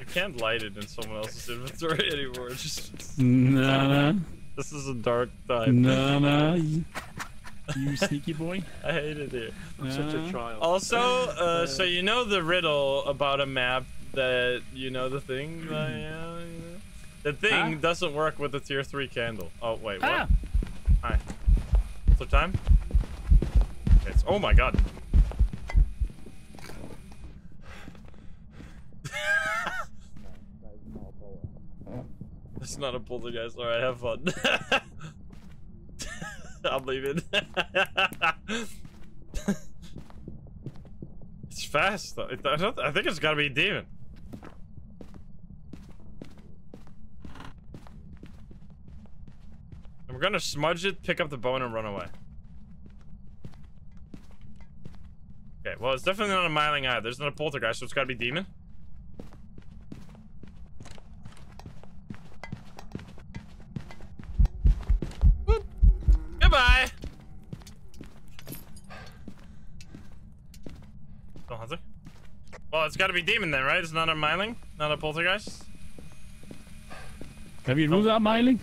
You can't light it in someone else's inventory [LAUGHS] anymore. Just Nah, nah, this is a dark time. nah, nah. [LAUGHS] You, you sneaky boy. I hate it here. I'm such a Nah. child. Also, [LAUGHS] uh, so you know the riddle about a map that you know the thing. that, yeah, you know? The thing Huh? doesn't work with the tier three candle. Oh wait, what? Ah! Hi. What's the time? It's oh my god. It's not a poltergeist. Alright, have fun. [LAUGHS] I'm leaving. [LAUGHS] it's fast. I, I think it's gotta be a demon. We're gonna smudge it, pick up the bone, and run away. Okay, well, it's definitely not a Myling eye. There's not a poltergeist, so it's gotta be demon. Goodbye. Oh, Hunter. Well, it's gotta be demon then, right? It's not a Myling, not a poltergeist. Have you ruled out Myling?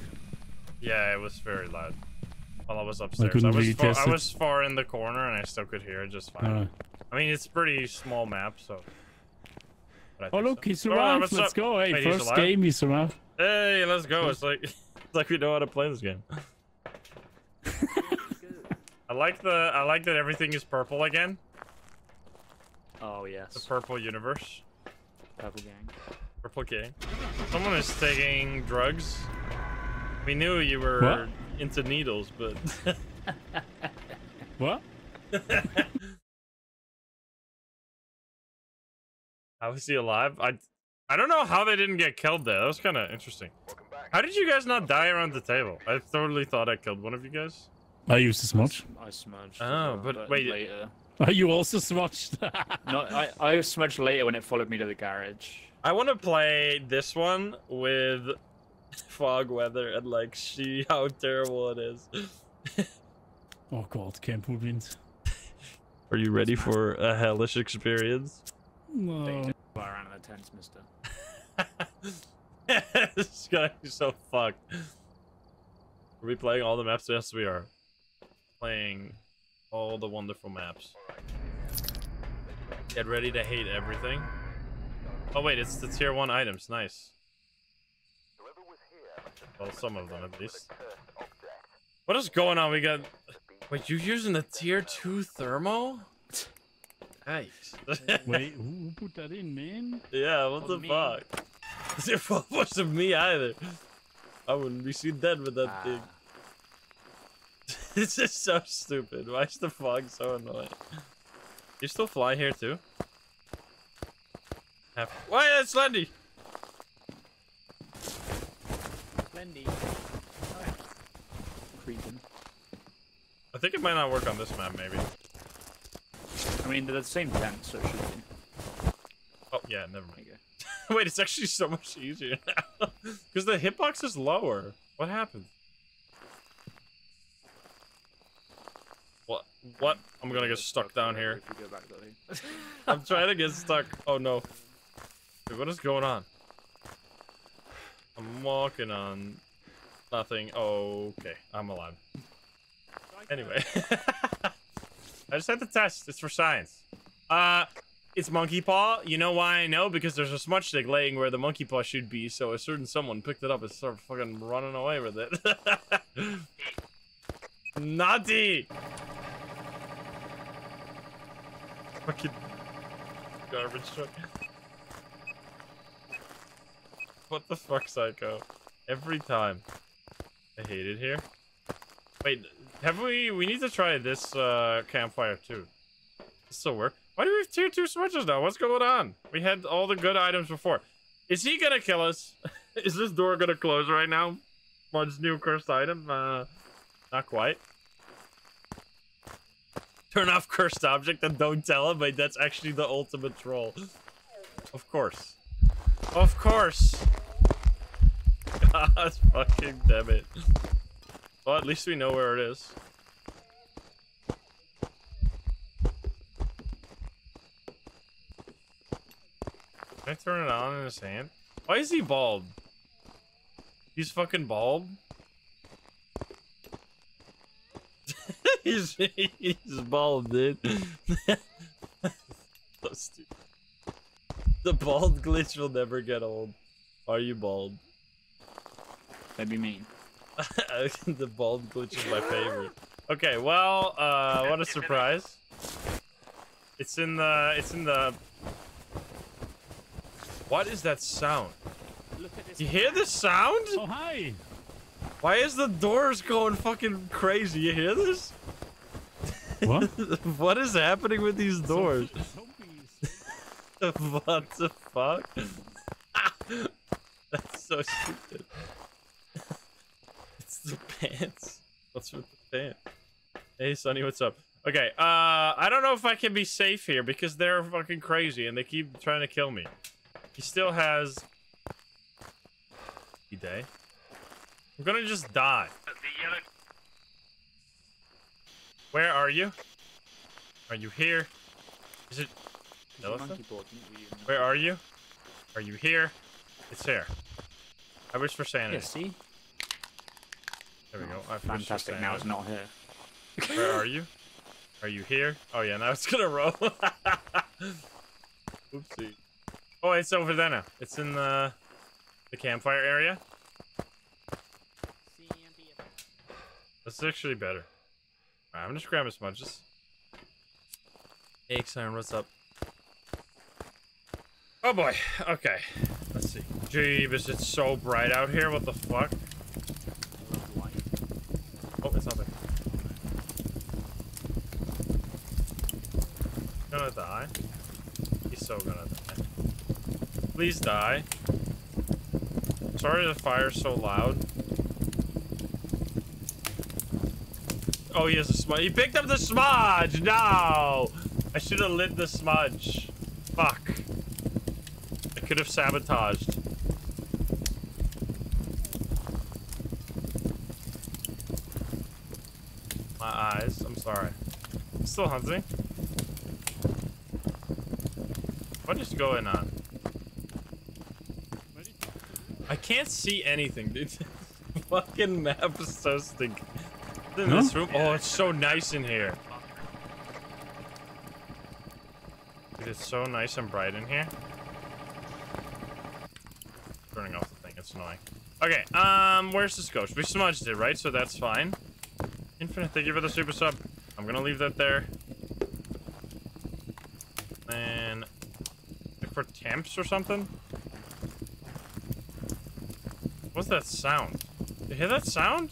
Yeah, it was very loud. While I was upstairs, I, couldn't was really far, test I it. was far in the corner, and I still could hear it just fine. Alright. I mean, it's pretty small map, so. Oh look, so. he Oh, survived. Let's up? go. Hey, Wait, first alive? game he survived. Hey, let's go. It's like, [LAUGHS] it's like we know how to play this game. [LAUGHS] I like the, I like that everything is purple again. Oh yes. The purple universe, Purple gang. purple gang. Someone is taking drugs. We knew you were What? into needles, but. [LAUGHS] What? How is he alive? I I don't know how they didn't get killed there. That was kind of interesting. How did you guys not die around the table? I totally thought I killed one of you guys. I used this much. I smudged. Oh, well, but wait- Later. Are you also swatched? [LAUGHS] No, I, I smudged later when it followed me to the garage. I want to play this one with fog weather and like see how terrible it is. [LAUGHS] oh god, Camp Woodwind. Are you ready for a hellish experience? No. Fire around the tents, mister. [LAUGHS] [LAUGHS] this guy is so fucked. Are we playing all the maps? Yes, we are. Playing all the wonderful maps. Get ready to hate everything. Oh wait, it's the tier 1 items. Nice. Well, some of them at least. What is going on? We got... Wait, you're using the tier 2 thermo? Nice. Wait, who, put that in, man? [LAUGHS] Yeah, what oh, the Wasn't me. fuck? It wasn't me either. I wouldn't be seen dead with that thing. Ah, [LAUGHS] This is so stupid. Why is the fog so annoying? You still fly here too? Have Why it's Lendy? Blendy. Creeping. I think it might not work on this map, maybe. I mean, they're the same tent, so it should be. Oh yeah, never mind. you go. [LAUGHS] Wait, it's actually so much easier now. [LAUGHS] Because the hitbox is lower. What happened? What? What? I'm gonna get stuck down here. [LAUGHS] I'm trying to get stuck. Oh no. What is going on? I'm walking on nothing. Oh, okay. I'm alive. Anyway. I just had to test. It's for science. Uh, it's monkey paw. You know why I know? Because there's a smudge stick laying where the monkey paw should be, so a certain someone picked it up and started fucking running away with it. [LAUGHS] Naughty! Fucking garbage truck. What the fuck, Psycho? Every time. I hate it here. Wait, have we... We need to try this uh, campfire too. This will work. Why do we have tier 2 switches now? What's going on? We had all the good items before. Is he gonna kill us? [LAUGHS] Is this door gonna close right now? One's new cursed item? Uh, not quite. Turn off cursed object and don't tell him, but that's actually the ultimate troll. Of course. Of course. [LAUGHS] God fucking damn it. Well, at least we know where it is. Can I turn it on in his hand? Why is he bald? He's fucking bald? [LAUGHS] he's he's bald, dude. [LAUGHS] so stupid. The bald glitch will never get old. Are you bald? That'd be mean. [LAUGHS] the bald glitch is my favorite. Okay, well, uh, what a surprise. It's in the, it's in the... What is that sound? Do you hear the sound? Oh, hi. Why is the doors going fucking crazy? You hear this? What? [LAUGHS] what is happening with these doors? [LAUGHS] [LAUGHS] What the fuck? That's so stupid. it's the pants. What's with the pants? Hey, Sonny, what's up? Okay, uh, I don't know if I can be safe here because they're fucking crazy and they keep trying to kill me. He still has... [SIGHS] He day? I'm gonna just die. Where are you? Are you here? Is it... There's a Elephant? monkey board, didn't we? Um, Where are you? Are you here? It's here. I wish for sanity. Yeah, see? There we go. I Fantastic, now it's not here. Where are you? Are you here? Oh yeah, now it's gonna roll. [LAUGHS] Oopsie. Oh, it's over there now. It's in the the campfire area. That's actually better. Alright, I'm just grabbing smudges. Hey, Siren, what's up? Oh boy. Okay. Let's see. Jeebus, it's so bright out here. What the fuck? Oh, it's not there. Gonna die. He's so gonna. Please die. Sorry the fire's so loud. Oh, he has a smudge. He picked up the smudge! No! I should have lit the smudge. Fuck. I could have sabotaged. My eyes. I'm sorry. Still hunting. What is going on? I can't see anything, dude. [LAUGHS] Fucking map is so stinky. In this room. Oh, it's so nice in here. Dude, it's so nice and bright in here. Turning off the thing, it's annoying. Okay, um, where's this ghost? We smudged it, right? So that's fine. Infinite, thank you for the super sub. I'm gonna leave that there. And look for temps or something. What's that sound? You hear that sound?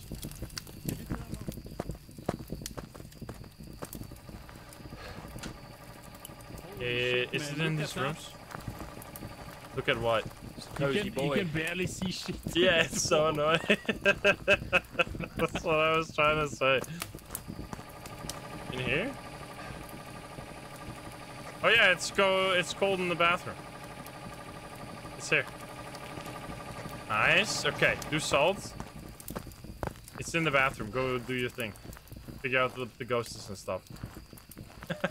Eh, is it in these rooms? Look at what? You Cozy can, you boy. can barely see shit. [LAUGHS] Yeah, it's so annoying. [LAUGHS] That's what I was trying to say. In here? Oh yeah, it's go. It's cold in the bathroom. It's here. Nice. Okay, do salt. It's in the bathroom. Go do your thing. Figure out the, the ghosts and stuff. [LAUGHS]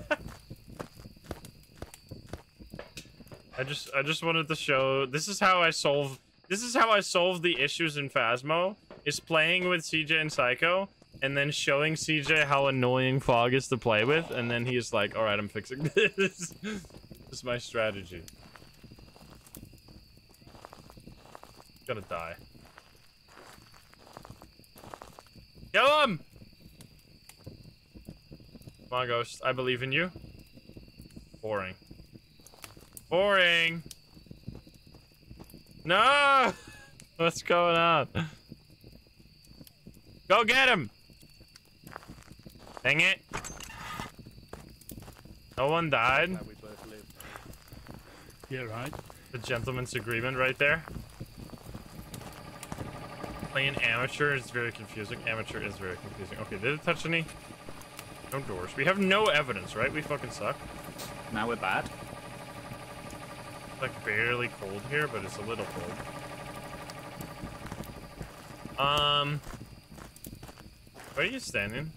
I just I just wanted to show this is how I solve this is how I solve the issues in Phasmo is playing with CJ and Psycho and then showing CJ how annoying Fog is to play with and then he's like, "All right, I'm fixing [LAUGHS] this." this is my strategy. Gonna die. Kill him! Come on, Ghost. I believe in you. Boring. Boring. No! [LAUGHS] What's going on? Go get him! Dang it. No one died. Glad we both lived. Yeah, right. The gentleman's agreement right there. Playing amateur is very confusing. Amateur is very confusing. Okay, did it touch any? No doors. We have no evidence, right? We fucking suck. Now we're bad. It's like barely cold here, but it's a little cold. Um, where are you standing?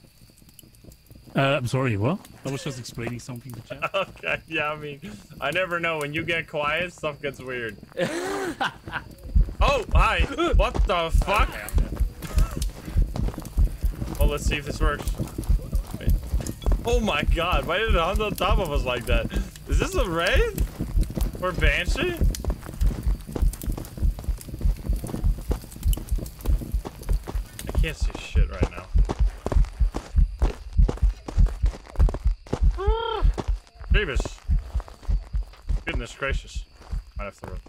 Uh, I'm sorry, what? I was just explaining something to chat. [LAUGHS] Okay, yeah, I mean, I never know. When you get quiet, stuff gets weird. [LAUGHS] oh, hi. What the fuck? Well, let's see if this works. Wait. Oh my god, why did it hunt on top of us like that? Is this a wraith? Or Banshee? I can't see shit right now. Jeebus. Goodness gracious. Might have to run.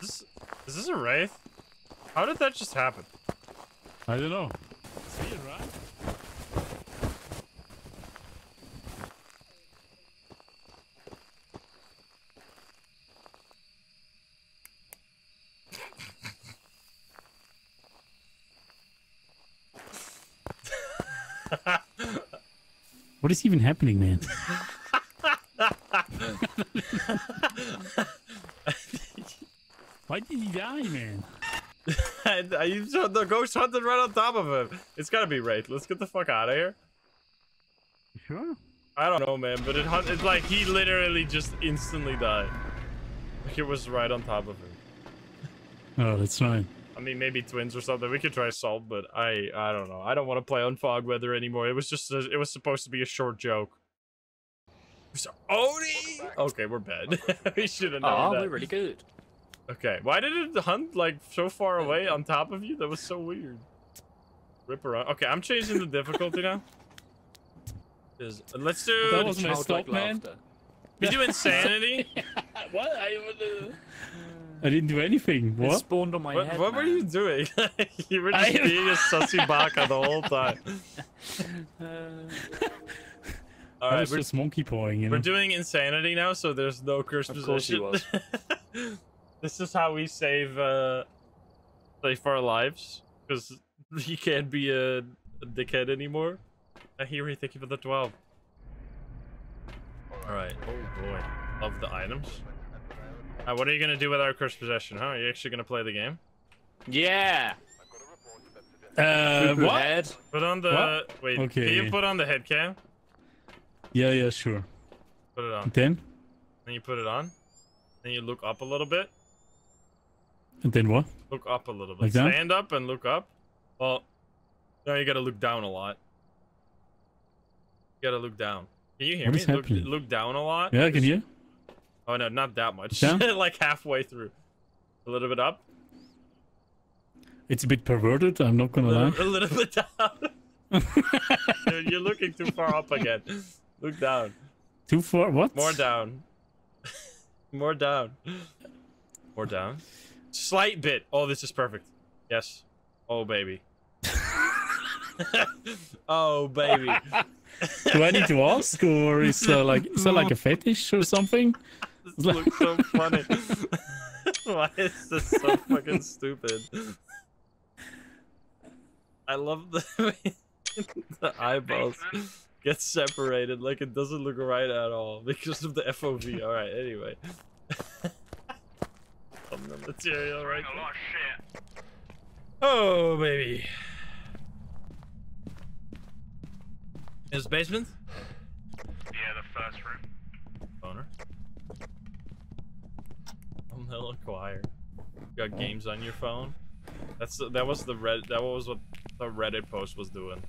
Is this, is this a wraith? How did that just happen? I don't know. It's weird, right? What is even happening, man? [LAUGHS] Why did he die, man? And I used the ghost hunted right on top of him. It's gotta be Wraith. Let's get the fuck out of here. You sure? I don't know, man, but it hunt it's like he literally just instantly died. Like it was right on top of him. Oh, that's fine. I mean, maybe twins or something. We could try salt, but I I don't know. I don't want to play on fog weather anymore. It was just a, it was supposed to be a short joke. So, Odie! Okay, we're bad. [LAUGHS] we should have known Oh, that. we're really good. Okay, why did it hunt like so far away on top of you? That was so weird. Rip around. Okay, I'm changing the difficulty now. [LAUGHS] Let's do. That was messed Childlike up, man. we do insanity. [LAUGHS] What? I, [LAUGHS] I didn't do anything. It What? spawned on my what head. what were you doing? you were just I- being a sussy baka the whole time. Uh, All I was we're, just monkey pawing, you know. we're doing insanity now, so there's no curse Of course he position. This is how we save uh save our lives because [LAUGHS] he can't be a, a dickhead anymore. I hear you. Thank you for the twelve. All right. Oh boy, love the items. Uh, what are you gonna do with our cursed possession? Huh? Are you actually gonna play the game? yeah. Uh, what? head. Put on the What? wait. Can you put on the head cam? Yeah, yeah, sure. Put it on. Then? Then you put it on. Then you look up a little bit. And then what? Look up a little bit. Like? Stand up and look up. Well, now you gotta look down a lot. You gotta look down. Can you hear What me? is look, happening? look down a lot. Yeah, I can hear. Oh no, not that much. [LAUGHS] Like halfway through. A little bit up. It's a bit perverted, I'm not gonna lie. little, a little bit down. [LAUGHS] Dude, you're looking too far up again. Look down. Too far? What? More down. [LAUGHS] More down. More down. Slight bit. Oh, this is perfect. Yes. Oh, baby. [LAUGHS] oh, baby. [LAUGHS] Do I need to ask, or is uh, like is that like a fetish or something? This looks so funny. [LAUGHS] Why is this so fucking stupid? I love the the eyeballs get separated. Like it doesn't look right at all because of the FOV. All right. Anyway. That's cereal right there. Oh, baby. Is basement? Yeah, the first room. Boner. Vanilla Choir. You got games on your phone? That's the, that was the red that was what the Reddit post was doing.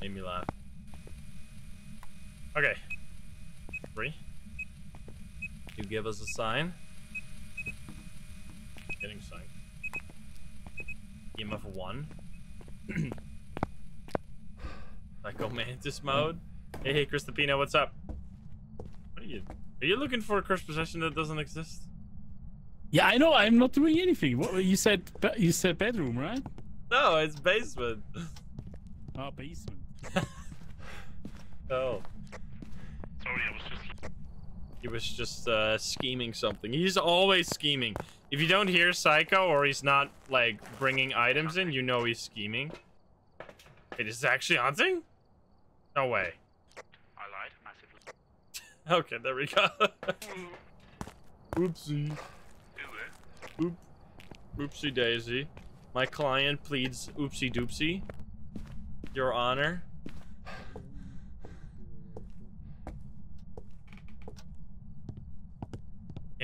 Made me laugh. Okay. Three. You give us a sign. Getting sign. EMF one. [CLEARS THROAT] Psycho Mantis mode. Hey, hey, Christopino, what's up? What are you? Are you looking for a cursed possession that doesn't exist? Yeah, I know. I'm not doing anything. What you said? You said bedroom, right? No, it's basement. Oh, [LAUGHS] basement. [LAUGHS] Oh. Sorry, I was just. He was just uh, scheming something. He's always scheming. If you don't hear Psycho or he's not like bringing items in, you know he's scheming. It is actually hunting? No way. I lied massively. [LAUGHS] Okay, there we go. Oopsie. Do. Oop. Oopsie daisy. My client pleads oopsie doopsie. Your honor.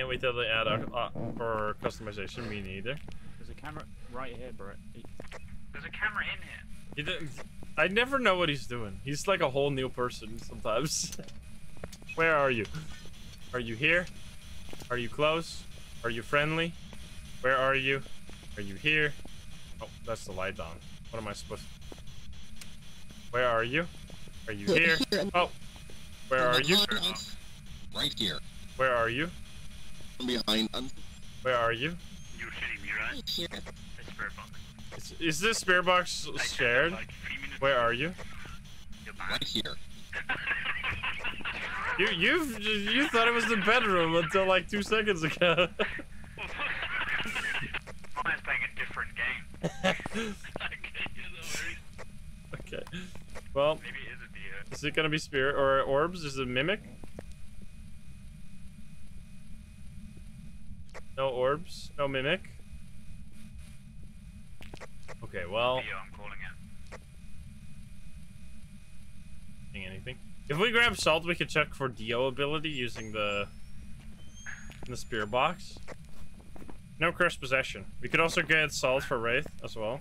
Can't wait till they add a, uh, for customization. Me neither. There's a camera right here, Brett. There's a camera in here. He I never know what he's doing. He's like a whole new person sometimes. [LAUGHS] Where are you? Are you here? Are you close? Are you friendly? Where are you? Are you here? Oh, that's the light on. What am I supposed to... Where are you? Are you here? Oh, where are you? Right here. Where are you? Behind us. Where are you? You were shitting me, right? Right here. The spirit box. Is, is this spirit box I said that, shared? Like Where are you? You're. Right here. [LAUGHS] You you you thought it was the bedroom until like two seconds ago. [LAUGHS] [LAUGHS] Mine's playing a different game. okay, yeah, no worries. okay. Well, Maybe it is a deer. is it gonna be spirit or orbs? Is it mimic? No orbs, no mimic. Okay, well, Dio, I'm calling it. seeing anything. If we grab salt, we could check for Dio ability using the the spirit box. No cursed possession. We could also get salt for Wraith as well.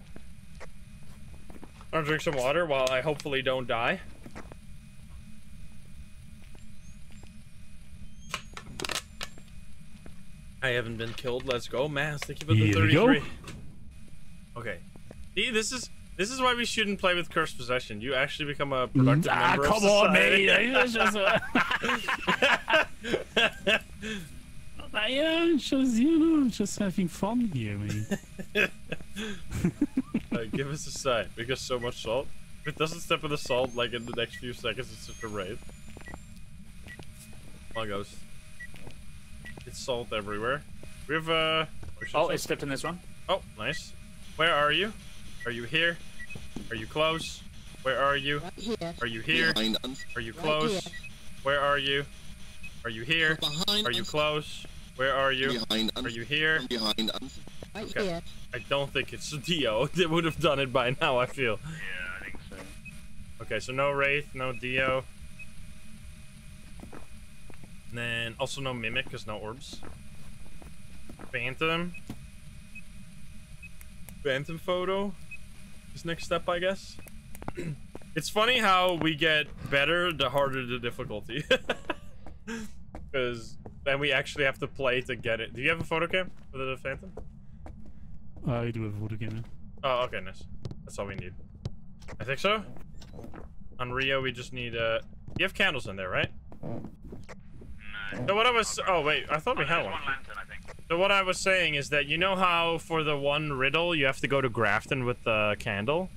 I'll drink some water while I hopefully don't die. I haven't been killed. Let's go, Mass. Thank you for the Here we go. 33. Okay. See, this is this is why we shouldn't play with cursed possession. You actually become a productive Ah, member come of on, society. mate. It's just, [LAUGHS] I am just, you know, just having fun here, mate. [LAUGHS] Uh, give us a sign. We got so much salt. If it doesn't step in the salt like in the next few seconds, it's just a Wraith. Come on, goes. It's salt everywhere. We have uh. Oh, salt. it stepped in this one. Oh, nice. Where are you? Are you here? Are you close? Where are you? Right here. Are you here? Behind. Are you Right close? here. Where are you? Are you here? Behind Are you us. close? Where are you? Behind. Are you here? Behind us. Right Okay. here. I don't think it's [LAUGHS] Dio. They would have done it by now, I feel. Yeah, I think so. Okay, so no Wraith, no Dio. And then also no Mimic, because no orbs. Phantom. Phantom photo. Is next step, I guess. [CLEARS THROAT] it's funny how we get better the harder the difficulty. [LAUGHS] Because then we actually have to play to get it. Do you have a photo cam for the Phantom? I do have a photo camera. Oh, okay, nice. That's all we need. I think so. Onryo, we just need, uh... You have candles in there, right? No. So what I was... Oh, wait. I thought we had one. one lantern, I think. So what I was saying is that you know how for the one riddle, you have to go to Grafton with the candle?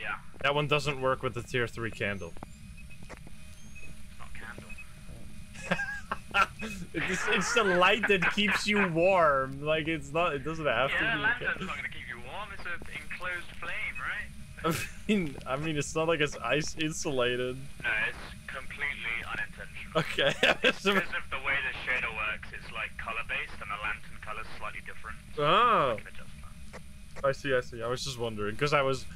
Yeah, That one doesn't work with the tier 3 candle. [LAUGHS] it's not candle. it's, it's the light that keeps you warm. Like, it's not... It doesn't have Yeah, to be... a lantern's not gonna keep you warm. It's an enclosed flame, right? [LAUGHS] I mean, I mean, it's not like it's ice insulated. No, it's. Okay. [LAUGHS] Because of the way the shader works, it's like color based, and the lantern color is slightly different. oh. You can adjust that. I see, I see. I was just wondering because I was,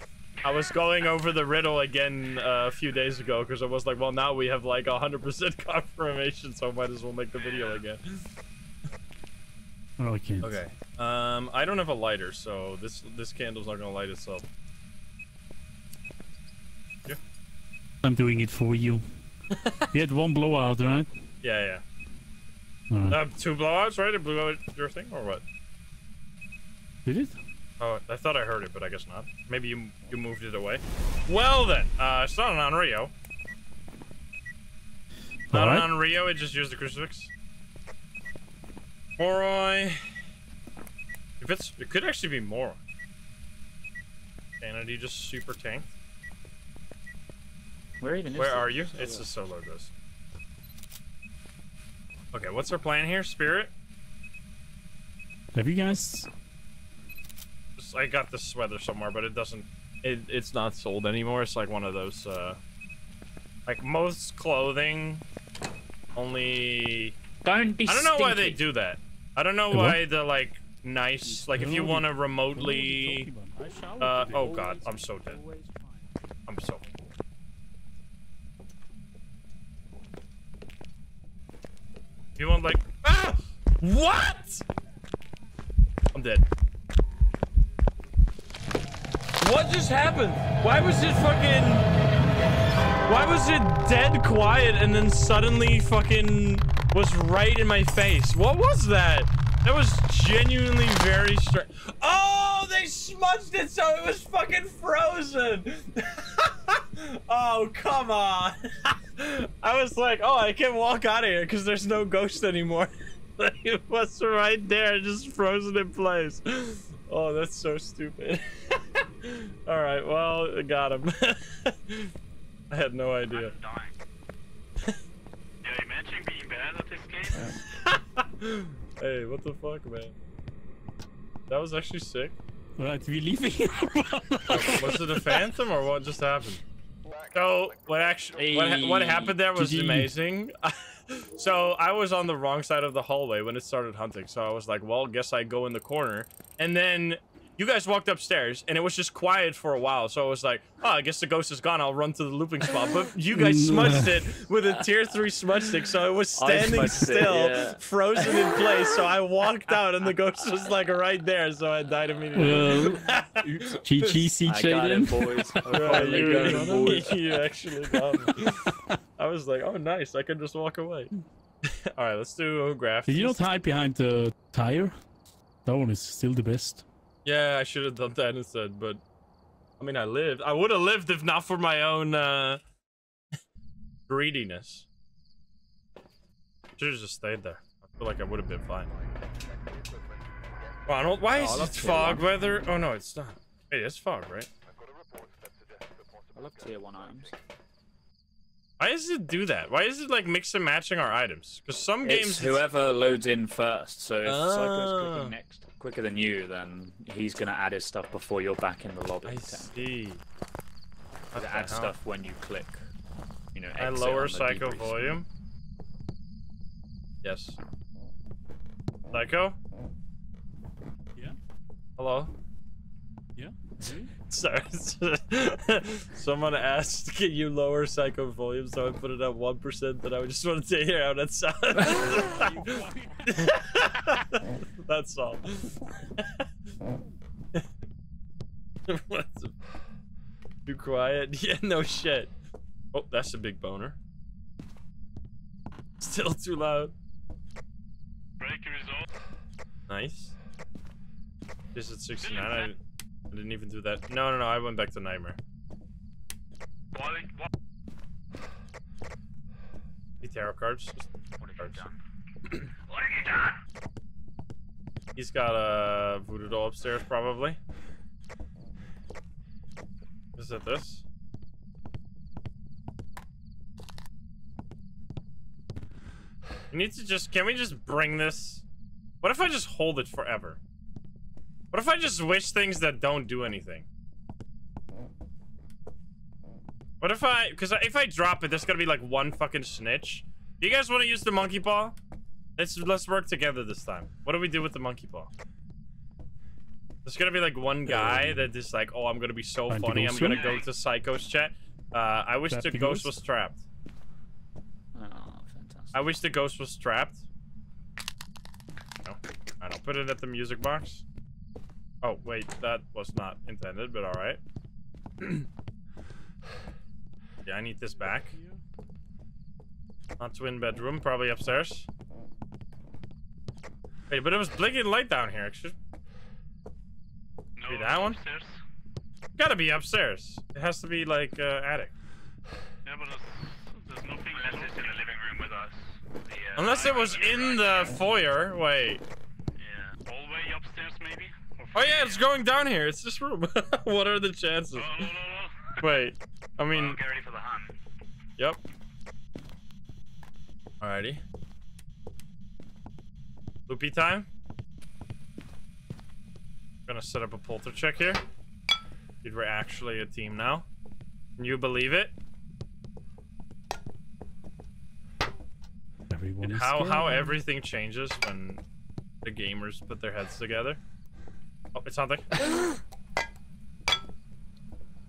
I was going over the riddle again uh, a few days ago because I was like, well, now we have like hundred percent [LAUGHS] confirmation, so I might as well make the video again. I really can't. Okay. Um, I don't have a lighter, so this this candle's not gonna light itself. Yeah. I'm doing it for you. You had one blowout, right? Yeah, yeah. Alright. Uh, two blowouts, right? It blew out your thing, or what? Did it? Oh, I thought I heard it, but I guess not. Maybe you you moved it away. Well then, uh, it's not an Onryo. Not Alright. an Onryo. It just used the crucifix. Moroi. If it's, it could actually be Moroi. Sanity just super tanked. Where even is Where are you? It's the solo ghost. Okay, what's our plan here? Spirit? Have you guys? I got this sweater somewhere, but it doesn't. It, it's not sold anymore. It's like one of those, uh, like most clothing. Only Don't be I don't know why they do that. I don't know The what? why the like nice, like if you want to remotely. Uh, oh god, I'm so dead. I'm so. You want like ah what? I'm dead. What just happened? Why was it fucking? Why was it dead quiet and then suddenly fucking was right in my face? What was that? That was genuinely very strange. Oh, they smudged it so it was fucking frozen. [LAUGHS] oh, come on. [LAUGHS] I was like, oh, I can walk out of here because there's no ghost anymore. [LAUGHS] it was right there, just frozen in place. Oh, that's so stupid. All right, well, I got him. I had no idea. Dying. yeah, imagine being bad at this game. Hey, what the fuck, man? That was actually sick. Right, we leaving? [LAUGHS] Was it a phantom or what just happened? So what actually what, ha- what happened there was GG. amazing. [LAUGHS] so I was on the wrong side of the hallway when it started hunting. So I was like, well, guess I go in the corner. And then you guys walked upstairs and it was just quiet for a while. So I was like, oh, I guess the ghost is gone. I'll run to the looping spot. But you guys [LAUGHS] smudged it with a tier three smudge stick. So it was standing smudged it, still, yeah. frozen in place. So I [LAUGHS] walked out and the ghost was like right there. So I died immediately. well, [LAUGHS] GG I got CJ boys. I you, got him, boys. you actually got me. I was like, oh, nice. I can just walk away. All right, let's do a graph. Did you not hide behind the tire? That one is still the best. Yeah, I should have done that instead, but I mean, I lived. I would have lived if not for my own uh, [LAUGHS] greediness. Should have just stayed there. I feel like I would have been fine. Ronald, why is Oh, it fog chill. weather? Oh no, it's not. Hey, it's fog, right? I love tier one items. Why does it do that? Why is it like mix and matching our items? Because some games, It's whoever loads in first. So if Psycho's Ah. clicking next, quicker than you, then he's gonna add his stuff before you're back in the lobby. I see. What the adds hell? stuff when you click. You know, I lower psycho debrief. volume. Yes. Psycho? Yeah. Hello? [LAUGHS] Sorry. [LAUGHS] Someone asked, can you lower psycho volume? So I put it at 1%, and I would just wanted to hear how that sounds. [LAUGHS] That's all. What's too quiet? Yeah, no shit. Oh, that's a big boner. Still too loud. Breaker is off. Nice. This at 69. I, didn't even do that. No, no, no. I went back to Nightmare. The tarot cards. What have you done? [CLEARS THROAT] what have you done? He's got a voodoo doll upstairs, probably. Is it this? We need to just. Can we just bring this? What if I just hold it forever? What if I just wish things that don't do anything? What if I. Because if I drop it, there's gonna be like one fucking snitch. Do you guys want to use the monkey paw? Let's let's work together this time. What do we do with the monkey paw? There's gonna be like one guy that is like, oh, I'm gonna be so funny. I'm gonna go to Psycho's chat. Uh, I wish the the ghost ghost? was trapped. Oh. I wish the ghost was trapped. No, I don't. put it at the music box. Oh, wait, that was not intended, but alright. [CLEARS THROAT] yeah, I need this back. Not twin bedroom, probably upstairs. Wait, but it was blinking light down here. Excuse No, Be that one? upstairs. Gotta be upstairs. It has to be like uh, attic. Yeah, but there's, there's nothing unless it's in the living room with us. The, uh, Unless it was in the foyer. Wait. Yeah. Hallway upstairs, maybe? Or Oh yeah, it's going down here. It's this room. [LAUGHS] what are the chances? Oh. Wait. I mean, Well, get ready for the hunt. yep. Alrighty. Loopy time. Gonna set up a polter check here. Dude, we're actually a team now. Can you believe it? Everyone Dude, is how how everything changes when the gamers put their heads together. Oh, it's something. [GASPS]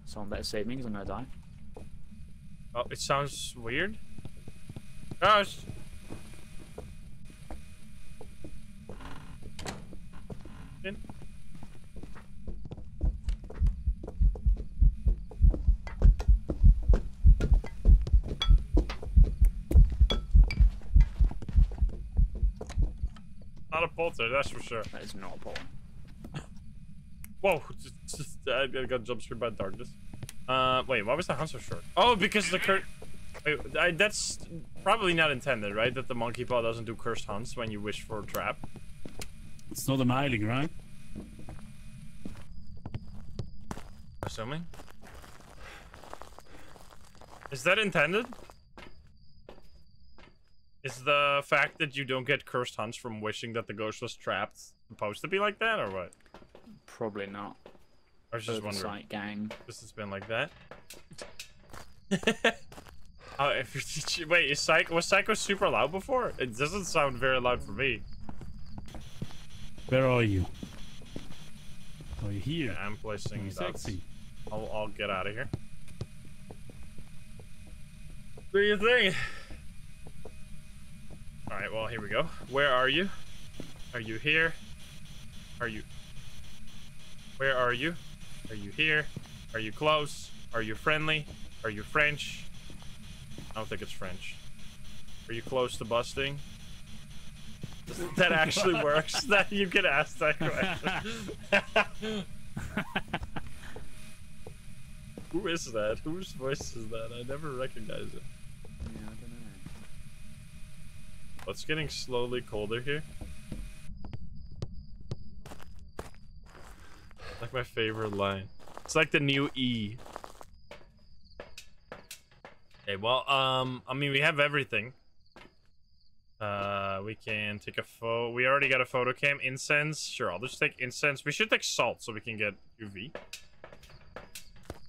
Someone better save me because I'm gonna die. Oh, it sounds weird. Ah, oh. In. Not a polter, that's for sure. That is not a problem. Whoa, [LAUGHS] just, just, I got jump scared by darkness. Uh, wait, why was the hunt so short? Oh, because the cur- wait, I, that's probably not intended, right? That the monkey paw doesn't do cursed hunts when you wish for a trap. It's not a myling, right? Assuming. Is that intended? Is the fact that you don't get cursed hunts from wishing that the ghost was trapped supposed to be like that, or what? Probably not. I was just wondering. Oversight gang. This has been like that. [LAUGHS] Oh, if you're, [LAUGHS] wait, is Psycho was Psycho super loud before? It doesn't sound very loud for me. Where are you? Are you here? Yeah, I'm Are placing dots. sexy? I'll, I'll get out of here. Do you think? All right, well here we go. Where are you? Are you here? Are you? Where are you? Are you here? Are you close? Are you friendly? Are you French? I don't think it's French. Are you close to busting? [LAUGHS] that actually works. [LAUGHS] That you can ask that question. [LAUGHS] Who is that? Whose voice is that? I never recognize it. Yeah, I don't know. Well, it's getting slowly colder here. Like my favorite line. It's like the new E. Okay, well, um, I mean, we have everything. Uh, we can take a photo. We already got a photo cam. Incense. Sure, I'll just take incense. We should take salt so we can get UV.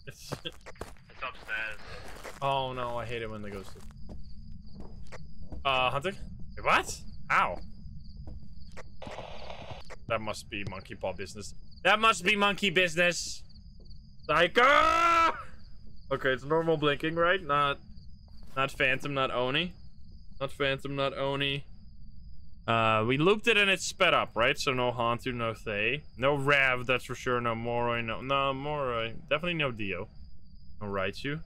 It's [LAUGHS] It's upstairs. Oh no, I hate it when they go to. Uh, hunting? Wait, what? How? That must be monkey paw business. That must be monkey business. Ah! Okay, it's normal blinking, right? Not, not phantom, not oni. Not phantom, not oni. Uh, we looped it and it sped up, right? So no Hantu, no Thaye. No Rav, that's for sure. No Moroi, no, no Moroi. Definitely no Dio. No Raiju.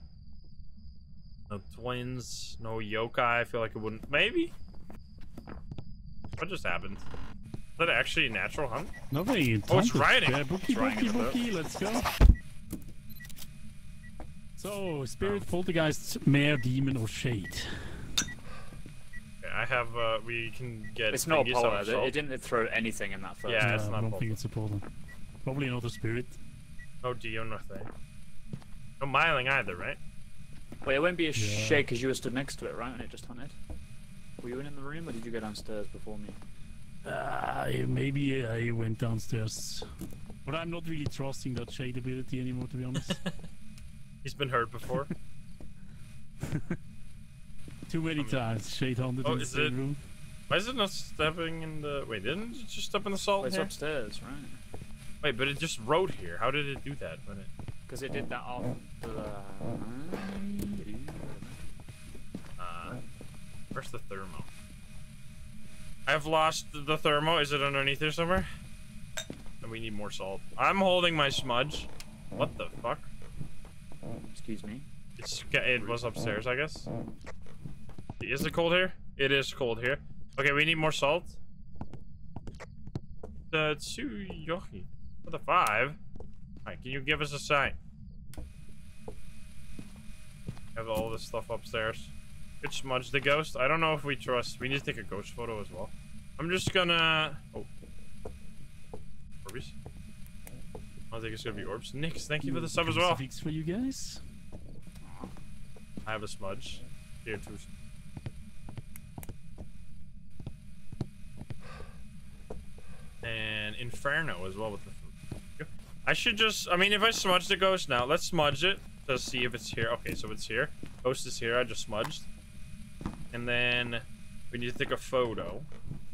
No twins, no yokai. I feel like it wouldn't. Maybe. What just happened? Is that actually a natural hunt? Nothing. Oh, it's Tantus. raining. Yeah, bookie, It's raining bookie, bookie. Let's go. So, spirit, poltergeist, mare, demon, or shade. I have. uh We can get. It's not a thingies polar. It, didn't throw anything in that first. Yeah, it's I not don't polar. think it's a polter. Probably another spirit. No Dio, nothing. No Myling either, right? Wait, it won't be a Yeah. shade because you were stood next to it, right? And it just hunted. Were you in the room or did you go downstairs before me? Uh, maybe I went downstairs. But I'm not really trusting that shade ability anymore, to be honest. [LAUGHS] He's been hurt before. [LAUGHS] Too many times. Shade hunted Oh, in the is it- room. Why is it not stepping in the? Wait, didn't it just step in the salt? It's here? upstairs, right? Wait, but it just rode here. How did it do that when it? Because it did that off the. Uh, where's the thermo? I've lost the thermo. Is it underneath here somewhere? And we need more salt. I'm holding my smudge. What the fuck? Excuse me. It's it was upstairs, I guess. Is it cold here? It is cold here. Okay, we need more salt. The two yoki. For the five. Alright, can you give us a sign? Have all this stuff upstairs. Good smudge the ghost. I don't know if we trust. We need to take a ghost photo as well. I'm just gonna. Oh. Orbies. I think it's gonna be orbs. Nix, thank you for the sub as well. Crucifix for you guys. I have a smudge. Here too. And Inferno as well with the food. I should just, I mean, if I smudge the ghost now, let's smudge it to see if it's here. Okay, so it's here. Ghost is here. I just smudged. And then we need to take a photo.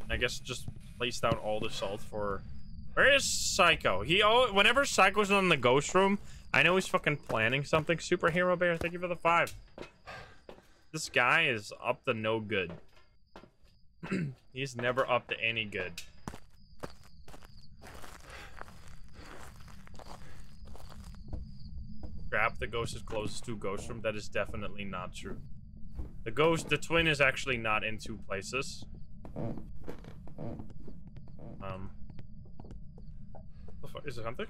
I guess just place down all the salt for. Where is Psycho? He oh, whenever Psycho's on the ghost room, I know he's fucking planning something. Superhero Bear, thank you for the five. This guy is up to no good. [CLEARS THROAT] he's never up to any good. Crap, the ghost is closest to ghost room. That is definitely not true. The ghost, the twin is actually not in two places. Um. the fuck- Is it something?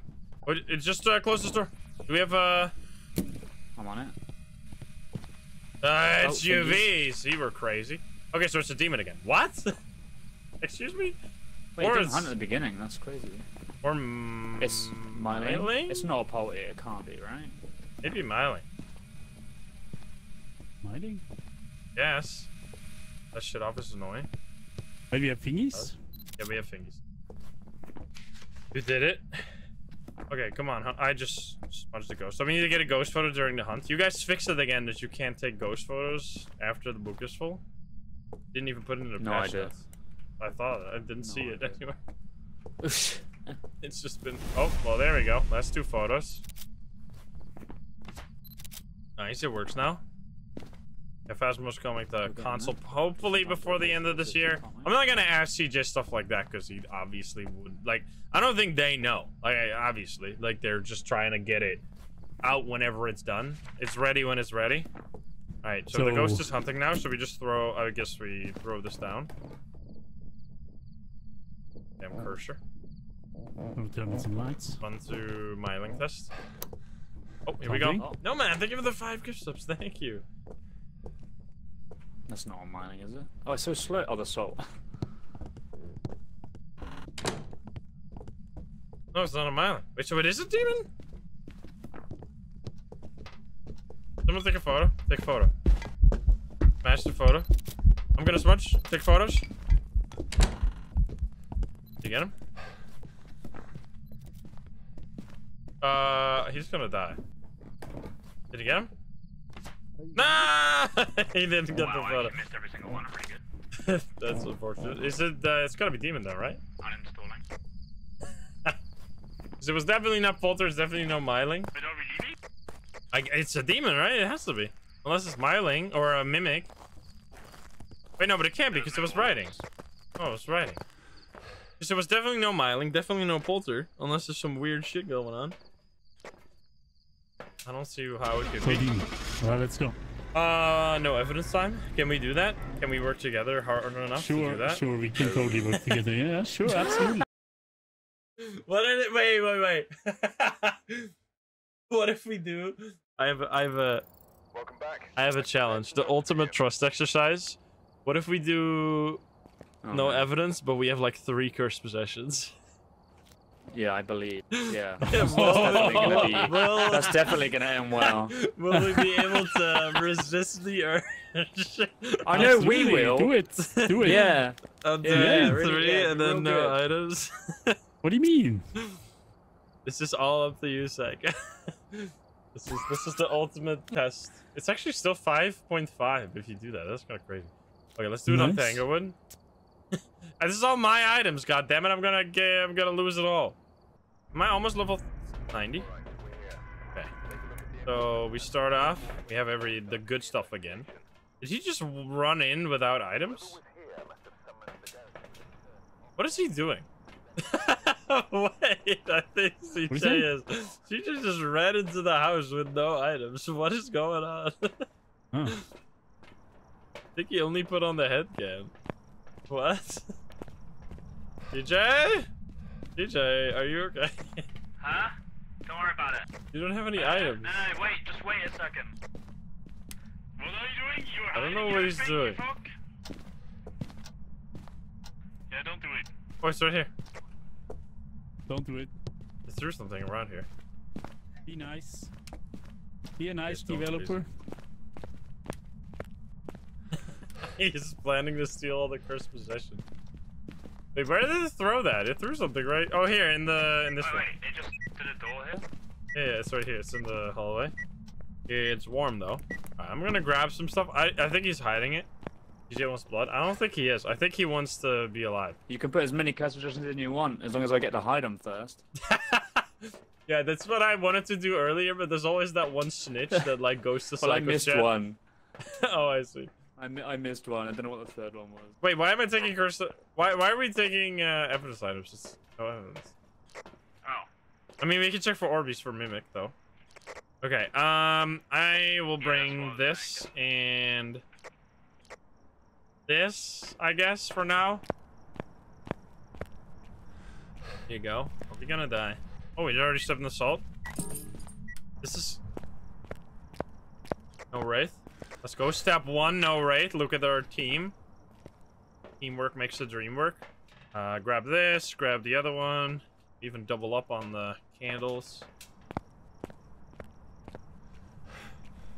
Oh, it- it's just uh, close this door. Do we have uh? I'm on it. Uh, it's Oh, UV. See, we're crazy. Okay, so it's a demon again. What? [LAUGHS] Excuse me? Wait, Or it didn't it's- hunt at the beginning. That's crazy. Or mm, It's Myling. Myling? It's not a polity. It can't be, right? Maybe Myling. Mining. Yes. That shit off is annoying. Maybe we have thingies? Yeah, we have fingies. You did it. Okay, come on. I just smudged the ghost. So we need to get a ghost photo during the hunt. You guys fix it again that you can't take ghost photos after the book is full. Didn't even put it in the No patch idea. notes. I thought I didn't see No it idea. anywhere. [LAUGHS] It's just been. Oh, well, there we go. Last two photos. Nice, it works now. Yeah, Phasmo's coming to getting console hopefully before the end of this year. I'm not gonna ask CJ stuff like that because he obviously would. Like, I don't think they know. Like, obviously, like they're just trying to get it out whenever it's done. It's ready when it's ready. All right, so, the ghost is hunting now. So we just throw. I guess we throw this down. Damn oh. cursor. I'll turn on some lights. Run through Myling test. Oh, here we Something? go. Oh, no, man, thank you for the five gift subs. [LAUGHS] Thank you. That's not on Myling, is it? Oh, it's so slow. Oh, the salt. No, it's not a Myling. Wait, so it is a demon? Someone take a photo. Take a photo. Smash the photo. I'm gonna smudge. Take photos. Did you get him? Uh, he's gonna die. Did you get him? Nah! [LAUGHS] he didn't get the wow, I photo. actually missed every single one. Pretty good. [LAUGHS] That's unfortunate. Is it? Uh, it's gotta be demon though, right? Uninstalling. [LAUGHS] 'Cause it was definitely not Polter. It's definitely no Myling. But are we leaving? I, it's a demon, right? It has to be, unless it's Myling or a mimic. Wait, no, but it can't be because it was writing. Oh, it was writing. Because it was definitely no Myling, definitely no Polter, unless there's some weird shit going on. I don't see how it could So be. demon. Alright, let's go. Uh, no evidence time. Can we do that? Can we work together hard enough to do Sure, that? sure, we can totally work together. Yeah, sure, absolutely. [LAUGHS] What did it? Wait, wait, wait. [LAUGHS] what if we do? I have, a, I have a, Welcome back. I have a challenge. The ultimate trust exercise. What if we do Oh, no man. evidence, but we have like three cursed possessions? Yeah, I believe. Yeah. Yeah, [LAUGHS] That's definitely gonna be. [LAUGHS] will, That's definitely gonna end well. will we be able [LAUGHS] to resist the urge? I know we will. Do it. Do it. Yeah. Of the Yeah, really, three yeah, and then no good. items. What do you mean? This is all up to you, Sek. this is this is the ultimate test. It's actually still 5.5 if you do that. That's kind of crazy. Okay, let's do it on Nice. Tanglewood. [LAUGHS] this is all my items. God damn it! I'm gonna get. I'm gonna lose it all. Am I almost level 90? Okay. So we start off. We have every the good stuff again. Did he just run in without items? What is he doing? [LAUGHS] Wait, I think CJ is. CJ just ran into the house with no items. [LAUGHS] What is going on? Huh. I think he only put on the head cam. What? [LAUGHS] DJ? DJ, are you okay? Huh? Don't worry about it. You don't have any Uh, items. No, no, wait, just wait a second. What are you doing? You're I don't hiding know your what he's doing. fuck. Yeah, don't do it. Oh, it's right here. Don't do it. He threw something around here. Be nice. Be a nice don't, please. developer. [LAUGHS] He's planning to steal all the cursed possession. Wait, where did it throw that? It threw something, right? Oh, here in the in this Wait, room. wait, it just to the door here? Yeah, yeah, it's right here. It's in the hallway. Yeah, it's warm though. Alright, I'm gonna grab some stuff. I I think he's hiding it. DJ wants blood. I don't think he is. I think he wants to be alive. You can put as many cast suggestions in you want, as long as I get to hide them first. [LAUGHS] yeah, that's what I wanted to do earlier, but there's always that one snitch that like goes to [LAUGHS] Well, I Psycho missed Chat. one. oh, I see. I, mi- I missed one. I don't know what the third one was. Wait, why am I taking cursed? Why why are we taking uh, evidence items? Just no evidence. Oh. I mean, we can check for Orbeez for Mimic, though. Okay, um, I will Yeah, that's what I bring was this and this, I guess, for now. Here you go. Are we gonna die? Oh, we already stepped in the salt? This is... No Wraith. Let's go. Step one, no Wraith. Look at our team. Teamwork makes the dream work. Uh, grab this, grab the other one. Even double up on the candles.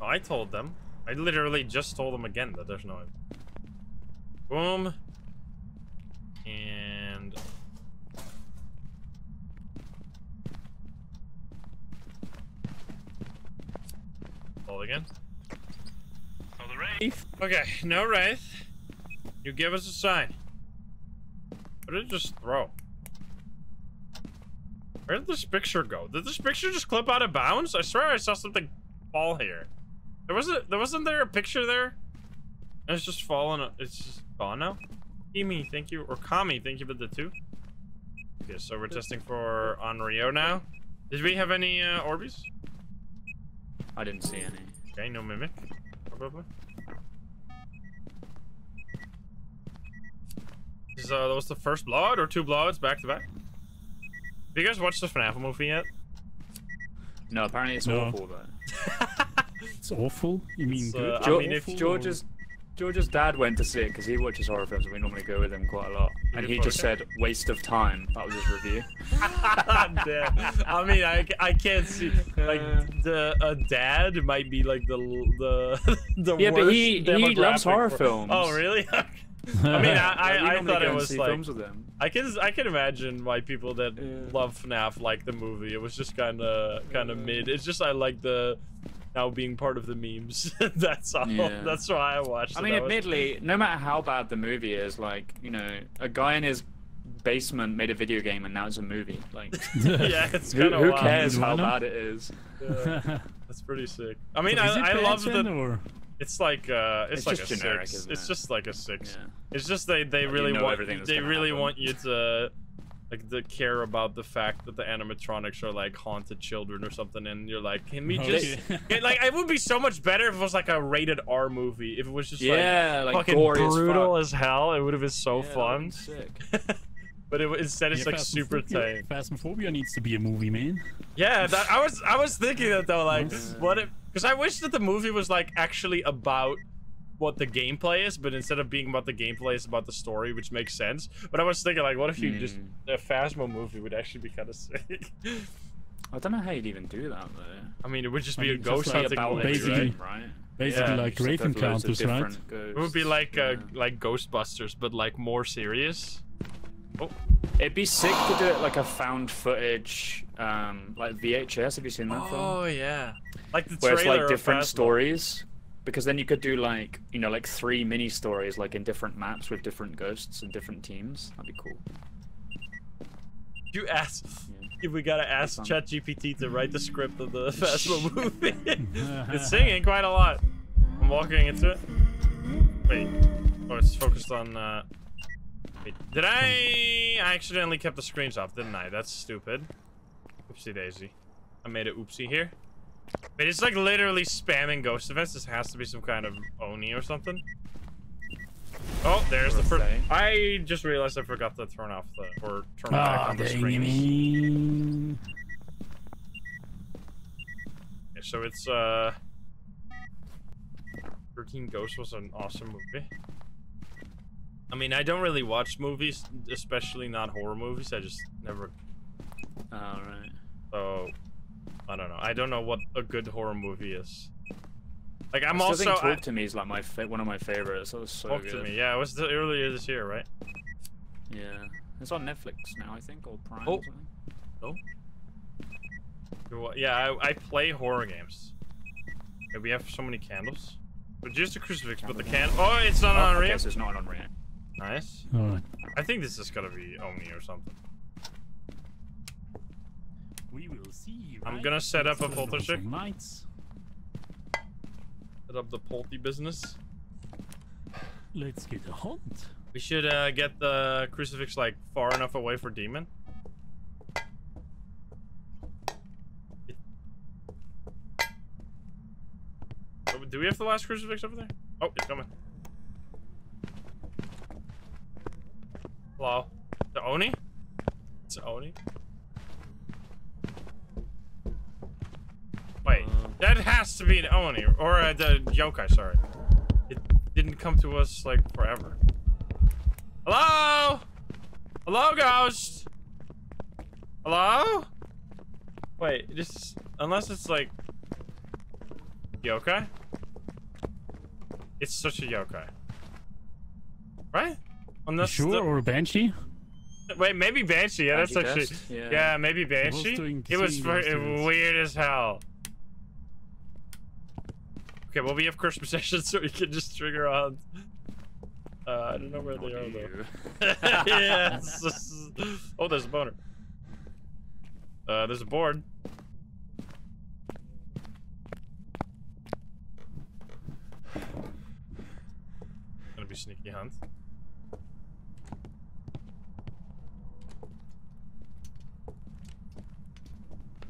I told them. I literally just told them again that there's no. Boom. And. Hold again. Okay, no wraith. You give us a sign. What did it just throw? Where did this picture go? Did this picture just clip out of bounds? I swear I saw something fall here. There wasn't. There wasn't there a picture there? And it's just fallen. It's just gone now. Kimi, thank you, or Kami, thank you for the two. Okay, so we're testing for Onryo now. Did we have any uh, Orbeez? I didn't see any. Okay, no mimic, probably. Is uh, that was the first blood or two bloods back to back? Have you guys watched the FNAF movie yet? No, apparently it's No. awful though. [LAUGHS] It's awful. You mean It's, good? uh, I mean, if- George's George's dad went to see it because he watches horror films and we normally go with him quite a lot. And he just said waste of time. That was his review. [LAUGHS] Damn. I mean, I, I can't see like the a dad might be like the the [LAUGHS] the Yeah, but he- he loves horror for- films. Oh, really? I mean, I, Like, [LAUGHS] I, I thought it was see like films with him. I can I can imagine why people that Yeah. love FNAF like the movie. It was just kind of kind of mid. It's just I like the now being part of the memes. [LAUGHS] That's all. Yeah. That's why I watched. I mean, That was- admittedly, no matter how bad the movie is, like you know, a guy in his basement made a video game and now it's a movie. Like, [LAUGHS] yeah, it's kind of who wild. cares how bad it is? Yeah, that's pretty sick. I mean, So I, I love then, the. or- It's like uh, it's, It's like just a generic, six. isn't It's it? just like a six. Yeah. It's just they they Like, you really know want they really happen. want you to like to care about the fact that the animatronics are like haunted children or something, and you're like, can we just Okay. Yeah, [LAUGHS] like it would be so much better if it was like a rated R movie. If it was just Yeah, like like, fucking gory as brutal fuck. as, hell, it would have been so Yeah, fun. Sick. [LAUGHS] but it, instead, it's Yeah, like super Phasmophobia- tame. Phasmophobia needs to be a movie, man. Yeah, that, I was I was thinking that though, like, what if? Because I wish that the movie was like actually about what the gameplay is, but instead of being about the gameplay, it's about the story, which makes sense. But I was thinking, like, what if you just Hmm. a Phasmo movie would actually be kind of sick. [LAUGHS] I don't know how you'd even do that though. I mean, it would just I be a mean, just ghost like hunting about movie, basically- right? right? Basically, Yeah, like Just Raven have loads of Counters, right? different It would be ghosts, like uh, yeah. like Ghostbusters, but like more serious. Oh, It'd be sick to do it like a found footage, um, like VHS. Have you seen that film? oh yeah, like the Where it's like different stories, because then you could do like you know like three mini stories like in different maps with different ghosts and different teams. That'd be cool. You ask. Yeah. If we gotta ask. ChatGPT to write the script of the [LAUGHS] Phasmo movie. [LAUGHS] it's singing quite a lot. I'm walking into it. Wait. Oh, it's focused on. Uh... Wait. Did I I accidentally kept the screens off, didn't I? That's stupid. Oopsie daisy. I made a oopsie here. But it's like literally spamming ghost events. This has to be some kind of Oni or something. Oh, there's the first. Birthday. I just realized I forgot to turn off the or turn back Ah, on the dang screens. me. Okay, so it's uh 13 Ghosts was an awesome movie. I mean, I don't really watch movies, especially not horror movies. I just never All right. so I don't know. I don't know what a good horror movie is. Like I'm I also think I- Talk to Me is like my fa- one of my favorites. That was so talk good. to me. Yeah, it was the, earlier this year, right? Yeah. It's on Netflix now, I think, or Prime. Oh. Or something. Oh. Well, Yeah, I, I play horror games. Okay, we have so many candles. But just a crucifix, but the can. Oh, it's not Oh, on okay, so it's not on Onryo. Nice. Alright. I think this is gonna be Oni or something. We will see. I'm right? gonna set up a Let's poltergeist. Lights. Set up the Polty business. Let's get a hunt. We should uh, get the crucifix like far enough away for demon. Oh, Do we have the last crucifix over there? Oh, it's coming. Hello, the Oni? It's Oni. Wait, Uh, that has to be an Oni or uh, the yokai. Sorry, it didn't come to us like forever. Hello? Hello, ghost? Hello? Wait, this unless it's like yokai? It's such a yokai. Right? Unless sure, the- or a banshee? wait, maybe Banshee. Yeah, that's actually Ghost? yeah. Yeah. maybe Banshee. It was singing fucking weird as hell. Okay, well we have curse [LAUGHS] possession, so we can just trigger on. Uh, I don't know where they are though. [LAUGHS] yeah. just- Oh, there's a boner. Uh, there's a board. Gonna be sneaky hunt.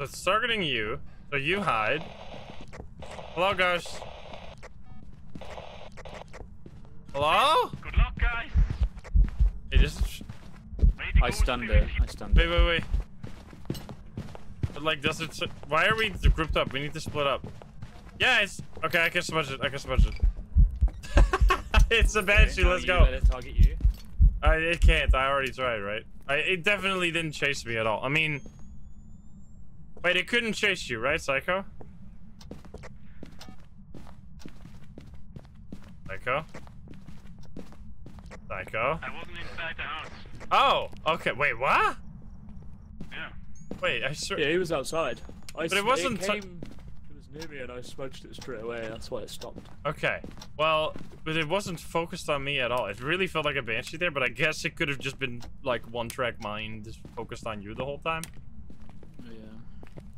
It's targeting you, so you hide. Hello, guys. Hello? Good luck, guys. Hey, just I stunned it. I stunned Wait, it. wait, wait. But like, does it? Why are we grouped up? We need to split up. Yeah, it's okay. I can smudge it. I can smudge it. [LAUGHS] it's a banshee. Now Let's go. Let it target you. I, it can't. I already tried, right? I, it definitely didn't chase me at all. I mean, wait, it couldn't chase you, right, Psycho? Psycho? Psycho? I wasn't inside the house. Oh, okay. Wait, what? Yeah. Wait, I swear. Yeah, he was outside. I But it wasn't It came. It was near me, and I smudged it straight away. That's why it stopped. Okay. Well, but it wasn't focused on me at all. It really felt like a banshee there, but I guess it could have just been like one track mind, just focused on you the whole time.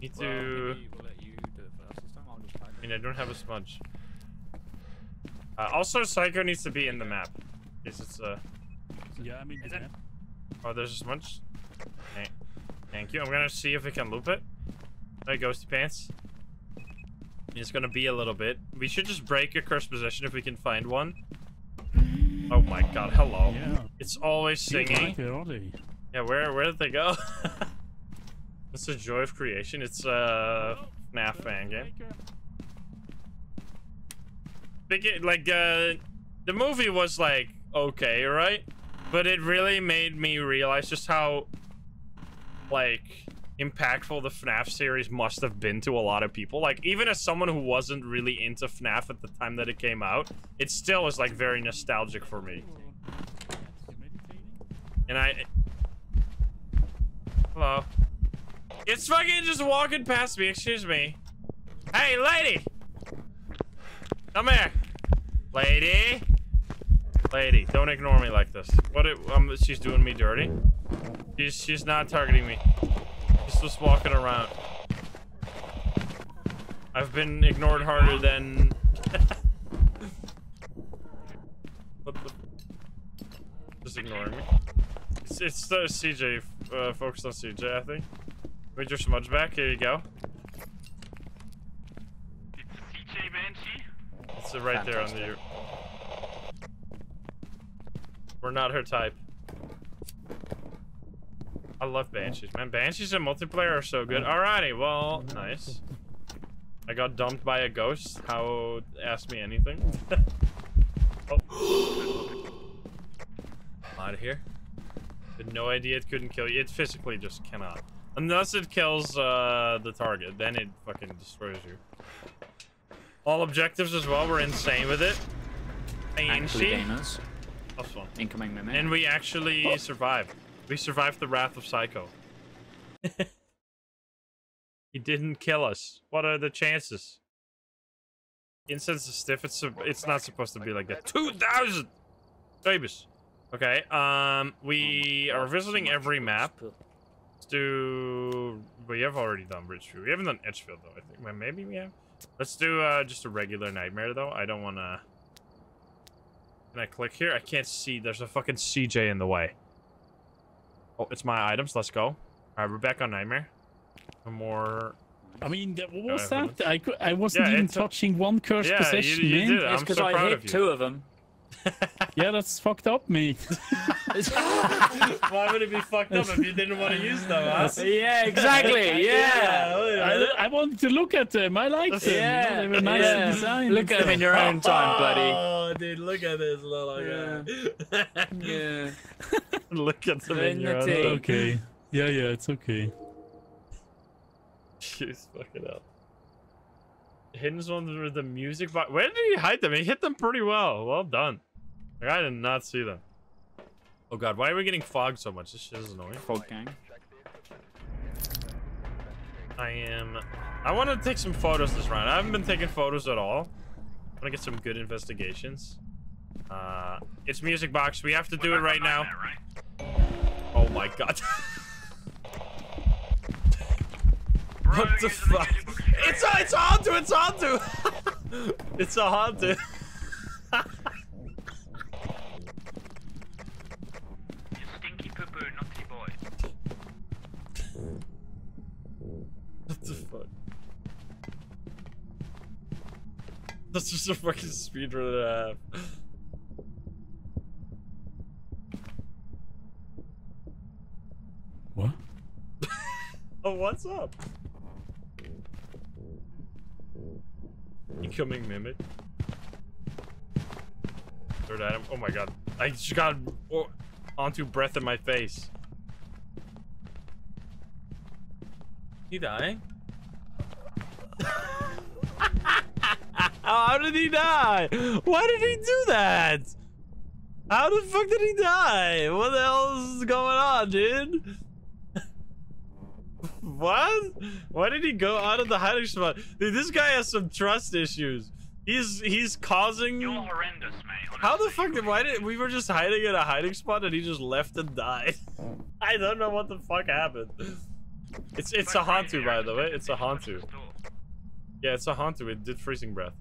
I'll just tag I mean, I don't have a smudge. Uh, also, Psycho needs to be in the map. Because it's uh Yeah, I mean, Is it? oh, there's a smudge. Okay. Thank you. I'm gonna see if we can loop it. Hey, Ghosty Pants. It's gonna be a little bit. We should just break a curse possession if we can find one. Oh my god, hello. Yeah. It's always singing. Right, where are they? Yeah, where where did they go? [LAUGHS] It's the joy of creation. It's a FNAF fan game. Like uh the movie was like okay, right? But it really made me realize just how like impactful the FNAF series must have been to a lot of people. Like even as someone who wasn't really into FNAF at the time that it came out, it still is like very nostalgic for me. And I Hello. It's fucking just walking past me, excuse me. Hey, lady! Come here. Lady. Lady, don't ignore me like this. What it, um, she's doing me dirty. She's she's not targeting me. She's just walking around. I've been ignored harder than [LAUGHS] just ignoring me. It's It's CJ uh, focused on CJ, I think. With your smudge back, here you go. It's CJ Banshee. It's right there on the. We're not her type. I love Banshees, man. Banshees in multiplayer are so good. Alrighty, well, nice. I got dumped by a ghost. How? Ask me anything. [LAUGHS] oh. Out of here. Had no idea it couldn't kill you. It physically just cannot. Unless it kills uh, the target, then it fucking destroys you. All objectives as well. We're insane with it. Actually, Banshee. gamers. That's fun. Incoming mimic. And we actually survived. We survived the wrath of Psycho. [LAUGHS] he didn't kill us. What are the chances? Incense is stiff. It's it's not supposed to be like that. Two thousand, babies. Okay. Um, we are visiting every map. Let's do. We have already done Bridgeview. We haven't done Edgefield though. I think. Well, maybe we have. Let's do uh, just a regular nightmare though. I don't want to. Can I click here? I can't see. There's a fucking CJ in the way. Oh, it's my items. Let's go. All right, we're back on nightmare. No more. I mean, what was Uh, that? I, I wasn't Yeah, even touching one cursed Yeah, you- possession, you man. did it. It's I'm because so I proud hit of you. two of them. Yeah, that's fucked up, mate. Why would it be fucked up if you didn't want to use them? Huh? yeah, exactly. Yeah. I, I wanted to look at them. I liked them. Yeah, you know, they were nice yeah. design. Look at them in your own [LAUGHS] time, buddy. Oh, dude, look at this little guy. Yeah. [LAUGHS] look at them in your own. Vanity. time. Okay. Yeah, yeah, it's okay. She's fucking hell. Hidden ones with the music box. Where did he hide them? He hit them pretty well. Well done. Like, I did not see them. Oh god, why are we getting fogged so much? This shit is annoying. Fog gang. I am. I want to take some photos this round. I haven't been taking photos at all. I want to get some good investigations. Uh, it's music box. We have to do it right now. Oh my god. [LAUGHS] what the fuck? It's a, it's a Hantu, it's a [LAUGHS] Hantu! it's a Hantu. You stinky poo poo, naughty boy. What the fuck? That's just a fucking speedrun and a half. What? [LAUGHS] Oh, what's up? Incoming mimic. Third item. Oh my god. I just got onto breath in my face. He dying? [LAUGHS] How did he die? Why did he do that? How the fuck did he die? What the hell is going on, dude? What? Why did he go out of the hiding spot? Dude, this guy has some trust issues. He's he's causing. You're horrendous, mate. How the fuck did why did we were just hiding in a hiding spot and he just left and died? [LAUGHS] I don't know what the fuck happened. It's it's a Quite Hantu by the way. It's a this Hantu. Yeah, it's a Hantu. It did freezing breath.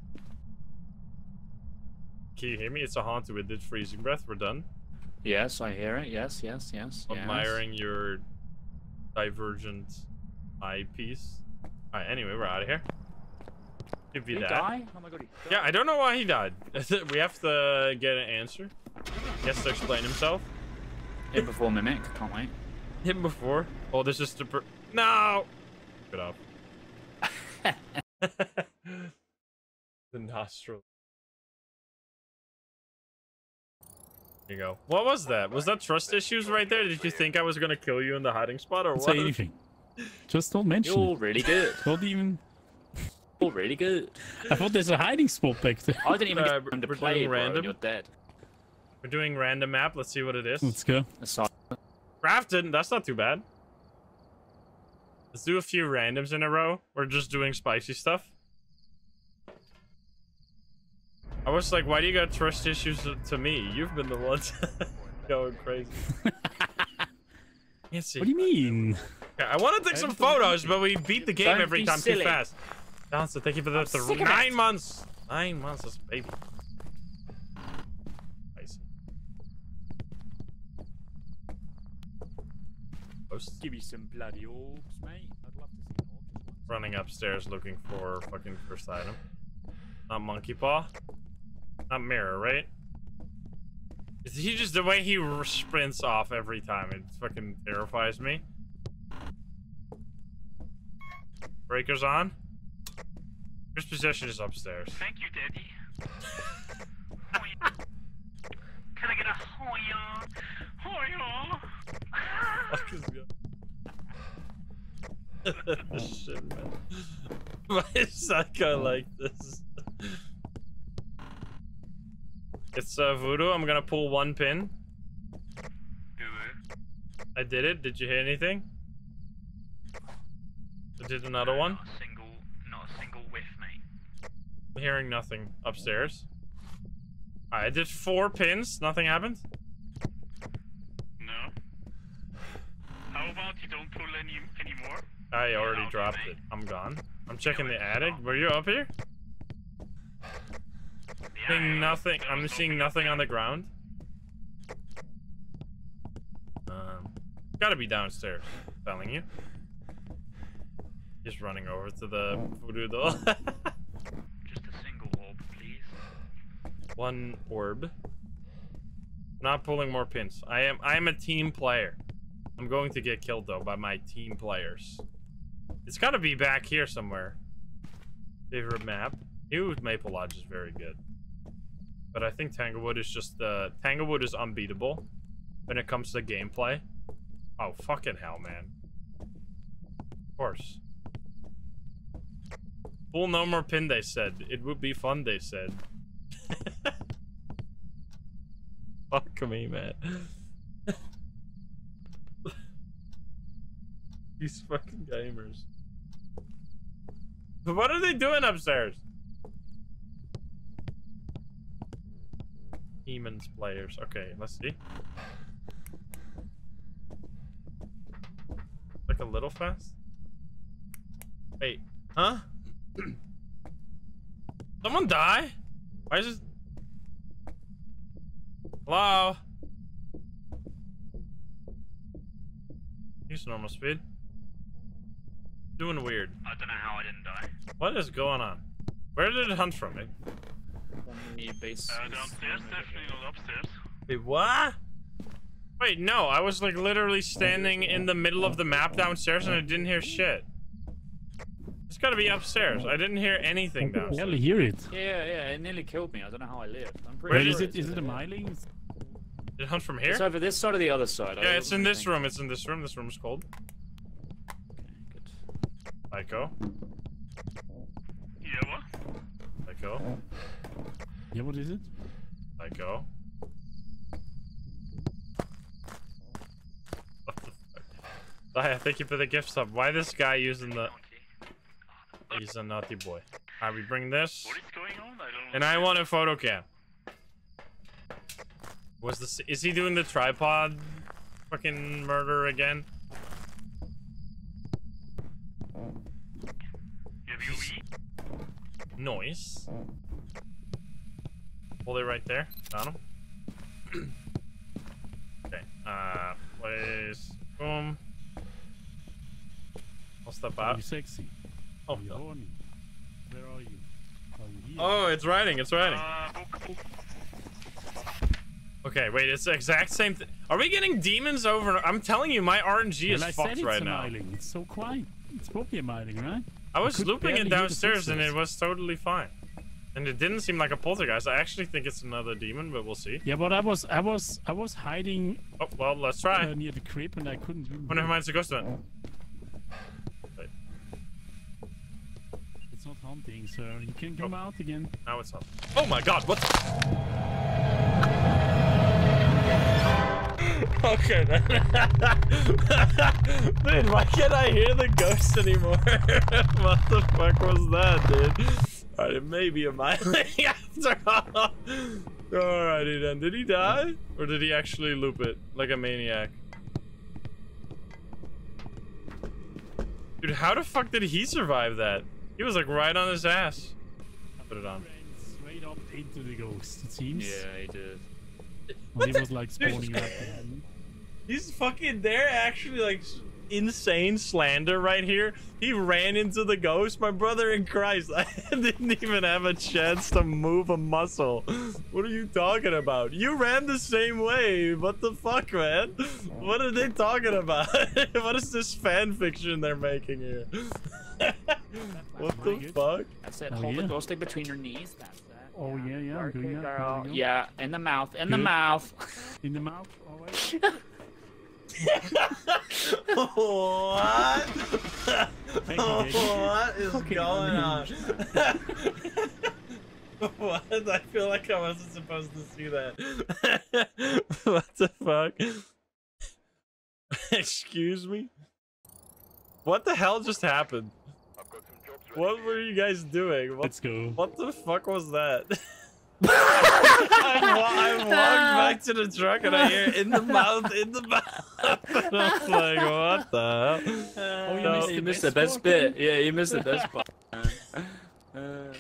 Can you hear me? It's a Hantu. It did freezing breath. We're done. Yes, I hear it. Yes, yes, yes. yes. Admiring your divergent eyepiece. Alright, anyway, we're out of here. Give Did you he that. die? Oh my god. Yeah, I don't know why he died. [LAUGHS] we have to get an answer. He has to explain himself. Hit before mimic. Can't wait. Him before. Oh, this is the per- No! Get up. [LAUGHS] the nostril. There you go. What was that? Was that trust issues right there? Did you think I was gonna kill you in the hiding spot or what? say anything. Just don't mention You're it. really good. [LAUGHS] Don't even. You're really good. I thought there's a hiding spot back there. I didn't even Uh, get time to we're play, doing bro, and random. You're dead. We're doing random map. Let's see what it is. Let's go. Aside. Grafton. That's not too bad. Let's do a few randoms in a row. We're just doing spicy stuff. I was like, why do you got trust issues to- to me? You've been the ones [LAUGHS] going crazy. [LAUGHS] Can't see. What do you mean? Yeah, I want to take some photos, but we beat the game Don't every be time too fast. Johnson, thank you for the th- sick of nine months. Nine months, that's a baby. Spicy. Ghost. Give you some bloody orbs, mate. I'd love to see an orb. Running upstairs looking for fucking first item. Not monkey paw. Not mirror, right? Is he just the way he sprints off every time? It fucking terrifies me. Breakers on. First possession is upstairs. Thank you, Daddy. Hoya. [LAUGHS] Can I get a hoya? Hoya. Fuck is go- Shit, man. [LAUGHS] Why is that guy like this? It's uh, voodoo. I'm gonna pull one pin. Do it. I did it. Did you hear anything? I did another one. Not a single, not a single whiff, mate. I'm hearing nothing upstairs. I did four pins. Nothing happened. No. How about you don't pull any anymore? I already dropped it. I'm gone. I'm checking the attic. Were you up here? Seeing nothing. I'm seeing nothing on the ground. Um, gotta be downstairs. Telling you. Just running over to the voodoo doll. [LAUGHS] Just a single orb, please. One orb. Not pulling more pins. I am. I am a team player. I'm going to get killed though by my team players. It's got to be back here somewhere. Favorite map. New Maple Lodge is very good. But I think Tanglewood is just uh Tanglewood is unbeatable when it comes to gameplay. Oh fucking hell, man. Of course. Pull no more pin, they said. It would be fun, they said. [LAUGHS] Fuck me, man. [LAUGHS] These fucking gamers. What are they doing upstairs? Demons players. Okay, let's see. Like a little fast? Wait, huh? [CLEARS THROAT] Someone die? Why is this... Hello? Use normal speed. Doing weird. I don't know how I didn't die. What is going on? Where did it hunt from me? On the base. Uh, is downstairs, one of the- definitely not upstairs. Wait, what? Wait, no, I was like literally standing in the middle of the map downstairs and I didn't hear shit. It's gotta be upstairs. I didn't hear anything downstairs. I can barely hear it. Yeah, yeah, yeah, it nearly killed me. I don't know how I lived. I'm pretty Where Where sure is it's it a there. myling? Did it hunt from here? It's over this side or the other side. I Yeah, it's in this think. room. It's in this room. This room is cold. Okay, good. Psycho. Yeah, what? Psycho. Yeah, what is it? Psycho. What the fuck? Thank you for the gift sub. Why this guy using the... He's a naughty boy. Alright, we bring this. What is going on? I don't And I want a photo cam. Was this... Is he doing the tripod fucking murder again? Have UE? Noise. Hold it right there. Got him. [CLEARS THROAT] okay. Uh, place. Boom. I'll step Are out. you sexy? Oh, Are you no. horny? Where are you? Are you here? oh, it's writing. It's writing. Uh, book, book. Okay, wait. It's the exact same thing. Are we getting demons over? I'm telling you, my RNG is well, I said fucked it's right a now. myling. It's so quiet. It's probably a myling, right? I was could looping barely it hear the downstairs and it footsteps. was totally fine. And it didn't seem like a poltergeist. I actually think it's another demon, but we'll see. Yeah, but I was, I was, I was hiding Oh, well, let's try. uh, near the crib and I couldn't. Oh, never mind, it's a ghost event. Wait, It's not hunting, so you can come out again. now it's up. Oh my god, what? [LAUGHS] okay then. [LAUGHS] dude, why can't I hear the ghost anymore? [LAUGHS] what the fuck was that, dude? Alright, it may be a myling [LAUGHS] [LAUGHS] after all. Alrighty then. Did he die? Or did he actually loop it like a maniac? Dude, how the fuck did he survive that? He was like right on his ass. Put it on. Straight up into the ghost, it seems. Yeah, he did. And he the- was like [LAUGHS] spawning right behind me. He's fucking there actually like s- insane slander right here. He ran into the ghost, my brother in Christ. [LAUGHS] I didn't even have a chance to move a muscle. What are you talking about? You ran the same way. What the fuck, man? What are they talking about? [LAUGHS] what is this fan fiction they're making here? [LAUGHS] what the good. fuck? That's it. Oh, Hold yeah. the glow stick between your knees. That's it. Oh, yeah, yeah, I'm doing that. girl. There we go. Yeah, in the mouth. In the mouth. In the mouth. All right. What? Thank you, Daddy. what is Fucking going on? [LAUGHS] what? I feel like I wasn't supposed to see that. [LAUGHS] what the fuck? [LAUGHS] Excuse me? What the hell just happened? What were you guys doing? What, Let's go. what the fuck was that? I, wa- I walked back to the truck and I hear in the [LAUGHS] mouth, in the mouth. [LAUGHS] And I'm like, what the hell? Oh, you No. missed You the missed best the best bit. Yeah, you missed the best [LAUGHS] part. Uh,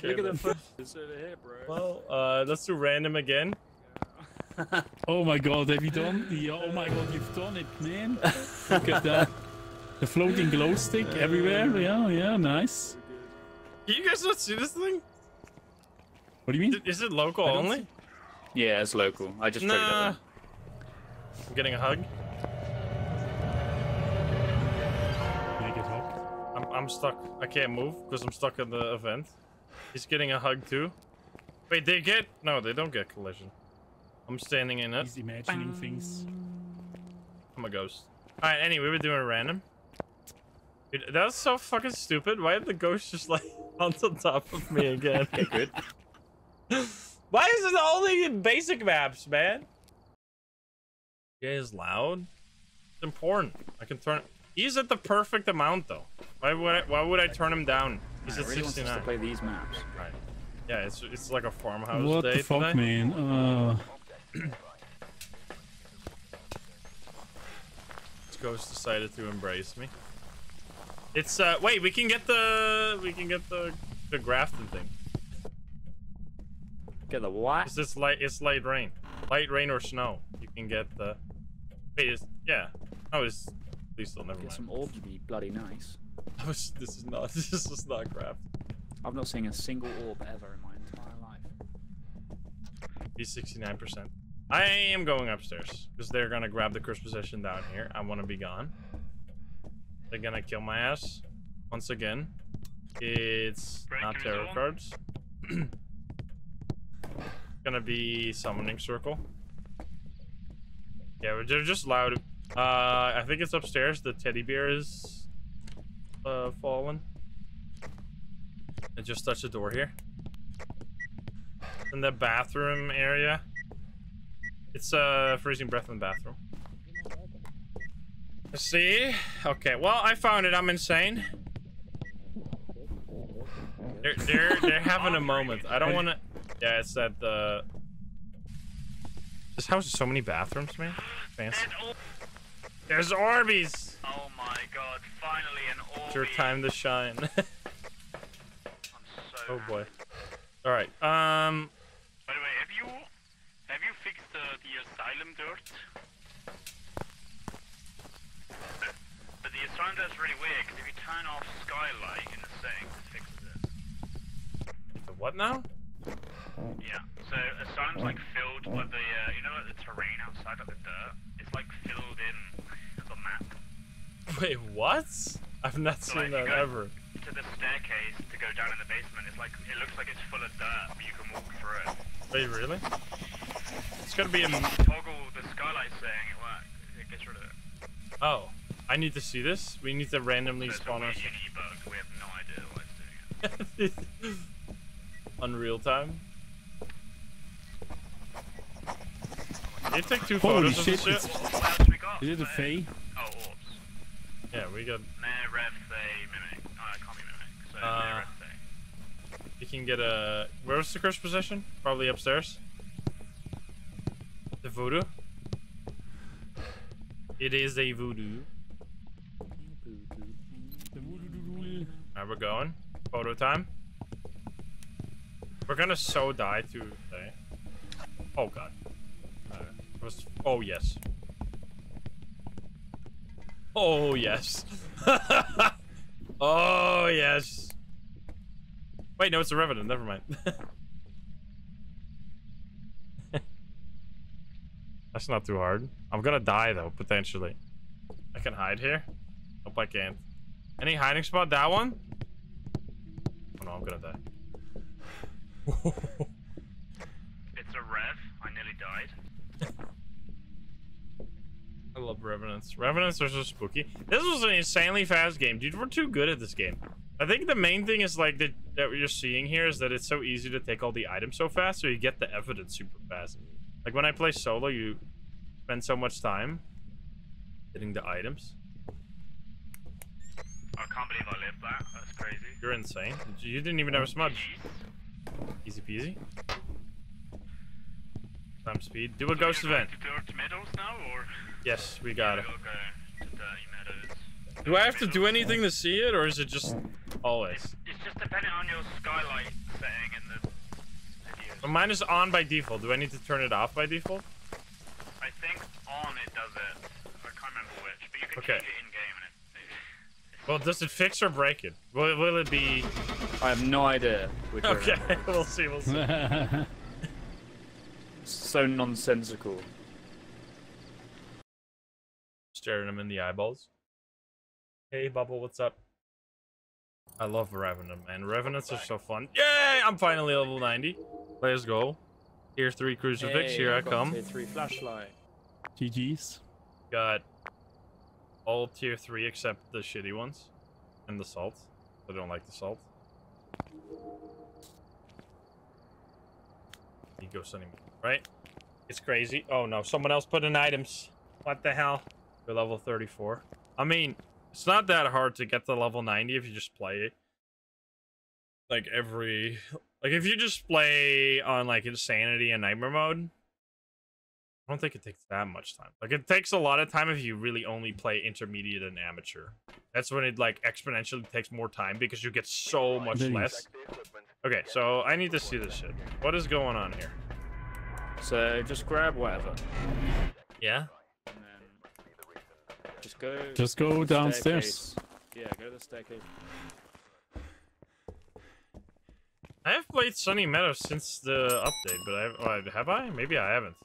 look at the man. photos over here, bro. Well, uh, let's do random again. Oh my god, have you done the oh my god, you've done it, man. Look at that. The floating glow stick everywhere. Yeah, yeah, nice. Can you guys not see this thing? What do you mean? Is it local don't only? Yeah, it's local. I just triggered Nah. it. I'm getting a hug. Make it hop. I'm, I'm stuck. I can't move because I'm stuck in the event. He's getting a hug too. Wait, they get... No, they don't get collision. I'm standing in it. He's imagining things. I'm a ghost. Alright, anyway, we're doing a random. Dude, that was so fucking stupid. Why did the ghost just like [LAUGHS] on the top of me again? [LAUGHS] Okay, good. [LAUGHS] Why is it only in basic maps, man? Yeah, is loud. It's important. I can turn. He's at the perfect amount though. Why would I? Why would I turn him down? He's I at really want us to play these maps. Right. Yeah, it's it's like a farmhouse What day the fuck, today. man? Uh, This ghost decided to embrace me. It's uh wait, we can get the we can get the the grafted thing. Get the what? It's just light it's light rain. Light rain or snow. You can get the Wait, it's yeah. Oh it's please still never Get mind. some orbs would be bloody nice. [LAUGHS] Oh, I was- this is not [LAUGHS] this is not craft. I've not seen a single orb ever in my entire life. He's 69%. I am going upstairs because they're gonna grab the curse possession down here. I want to be gone. They're gonna kill my ass once again. It's Break not your tarot zone. cards. [CLEARS THROAT] gonna be summoning circle. Yeah, they're just loud. Uh, I think it's upstairs. The teddy bear is uh fallen. I just touched the door here. In the bathroom area. It's uh freezing breath in the bathroom. See? Okay, well I found it. I'm insane. They're they're they're [LAUGHS] having a moment. I don't wanna Yeah, it's at the This house has so many bathrooms, man. Fancy. There's Orbeez! oh my god, finally an Orbeez. It's your time to shine. [LAUGHS] I'm so oh boy. Alright, um By the way, have you have you fixed the, the asylum dirt? But, but the asylum dirt's really weird because if you turn off skylight in the settings, it fixes it. the what now? Yeah. So asylum's like filled with the uh, you know like the terrain outside like the dirt. It's like filled in the map. Wait, what? I've not So, seen like, that ever. To the staircase to go down in the basement. It's like it looks like it's full of dirt, but you can walk through it. Wait, really? It's gotta be a. Toggle the skylight setting. It works. It gets rid of it. Oh, I need to see this. We need to randomly So spawn us. We have no idea why it's doing it. [LAUGHS] Unreal time. You take two Holy photos of shit, this shit? it's- What, what else have we got? is it a Fae? Oh, orbs. Yeah, we got. Meh, Rev, Thaye, Mimic. Oh, it can't be Mimic. So, Uh, Meh, Rev, Thaye. You can get a. Where was the cursed possession? Probably upstairs. The voodoo. It is a voodoo. Alright, we're going. Photo time. We're gonna so die today. Oh god. Was, oh yes. Oh, yes. [LAUGHS] oh, yes. Wait, no, it's a Revenant. Never mind. [LAUGHS] That's not too hard. I'm gonna die, though, potentially. I can hide here. Hope I can't. Any hiding spot? That one? Oh, no, I'm gonna die. [LAUGHS] It's a rev. I nearly died. I love Revenants. Revenants are so spooky. This was an insanely fast game. Dude, we're too good at this game. I think the main thing is like that that you're seeing here is that it's so easy to take all the items so fast, so you get the evidence super fast. Like when I play solo, you spend so much time getting the items. I can't believe I lived that. That's crazy. You're insane. You didn't even have a smudge. Easy peasy. Time speed. Do a ghost event. To Dirt Meadows now, or Yes, we got it. go to Dirty Meadows. Do I have to do anything to see it, or is it just always? It's just depending on your skylight setting in the videos. Mine is on by default. Do I need to turn it off by default? I think on it does it. I can't remember which, but you can Okay. change it in game it. it Well, does it fix or break it? Will, will it be... I have no idea. Which Okay, [LAUGHS] we'll see, we'll see. [LAUGHS] So nonsensical. Staring him in the eyeballs. Hey, Bubble, what's up? I love Revenant, man. Revenants are so fun. Yay! I'm finally level 90. Let's go. Tier 3 Crucifix, here I come. Tier three flashlight. GG's. Got all tier 3 except the shitty ones. And the salt. I don't like the salt. He goes anymore, right? It's crazy. Oh no, someone else put in items. What the hell? We're level 34. I mean, it's not that hard to get to level 90 if you just play it. Like every... Like if you just play on like Insanity and Nightmare mode, I don't think it takes that much time. Like it takes a lot of time if you really only play intermediate and amateur. That's when it like exponentially takes more time because you get so much Nice. less. Okay, so I need to see this shit. What is going on here? So just grab whatever. Yeah. And then just go. Just go downstairs. staircase. Yeah, go to the staircase. I have played Sunny Meadows since the update, but I oh, have I? Maybe I haven't.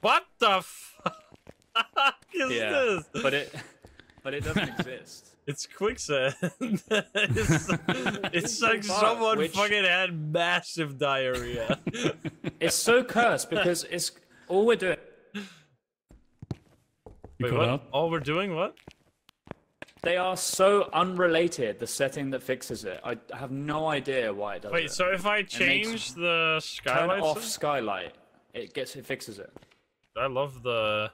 What the [LAUGHS] fuck is Yeah, this? but it, but it doesn't exist. [LAUGHS] It's quicksand. [LAUGHS] it's, it's like Fuck, someone which- fucking had massive diarrhea. It's so cursed because it's all we're doing. You Wait, what? out? All we're doing what? They are so unrelated. The setting that fixes it, I have no idea why it does Wait, it. so if I makes- change the turn off skylight, it gets it fixes it. I love the,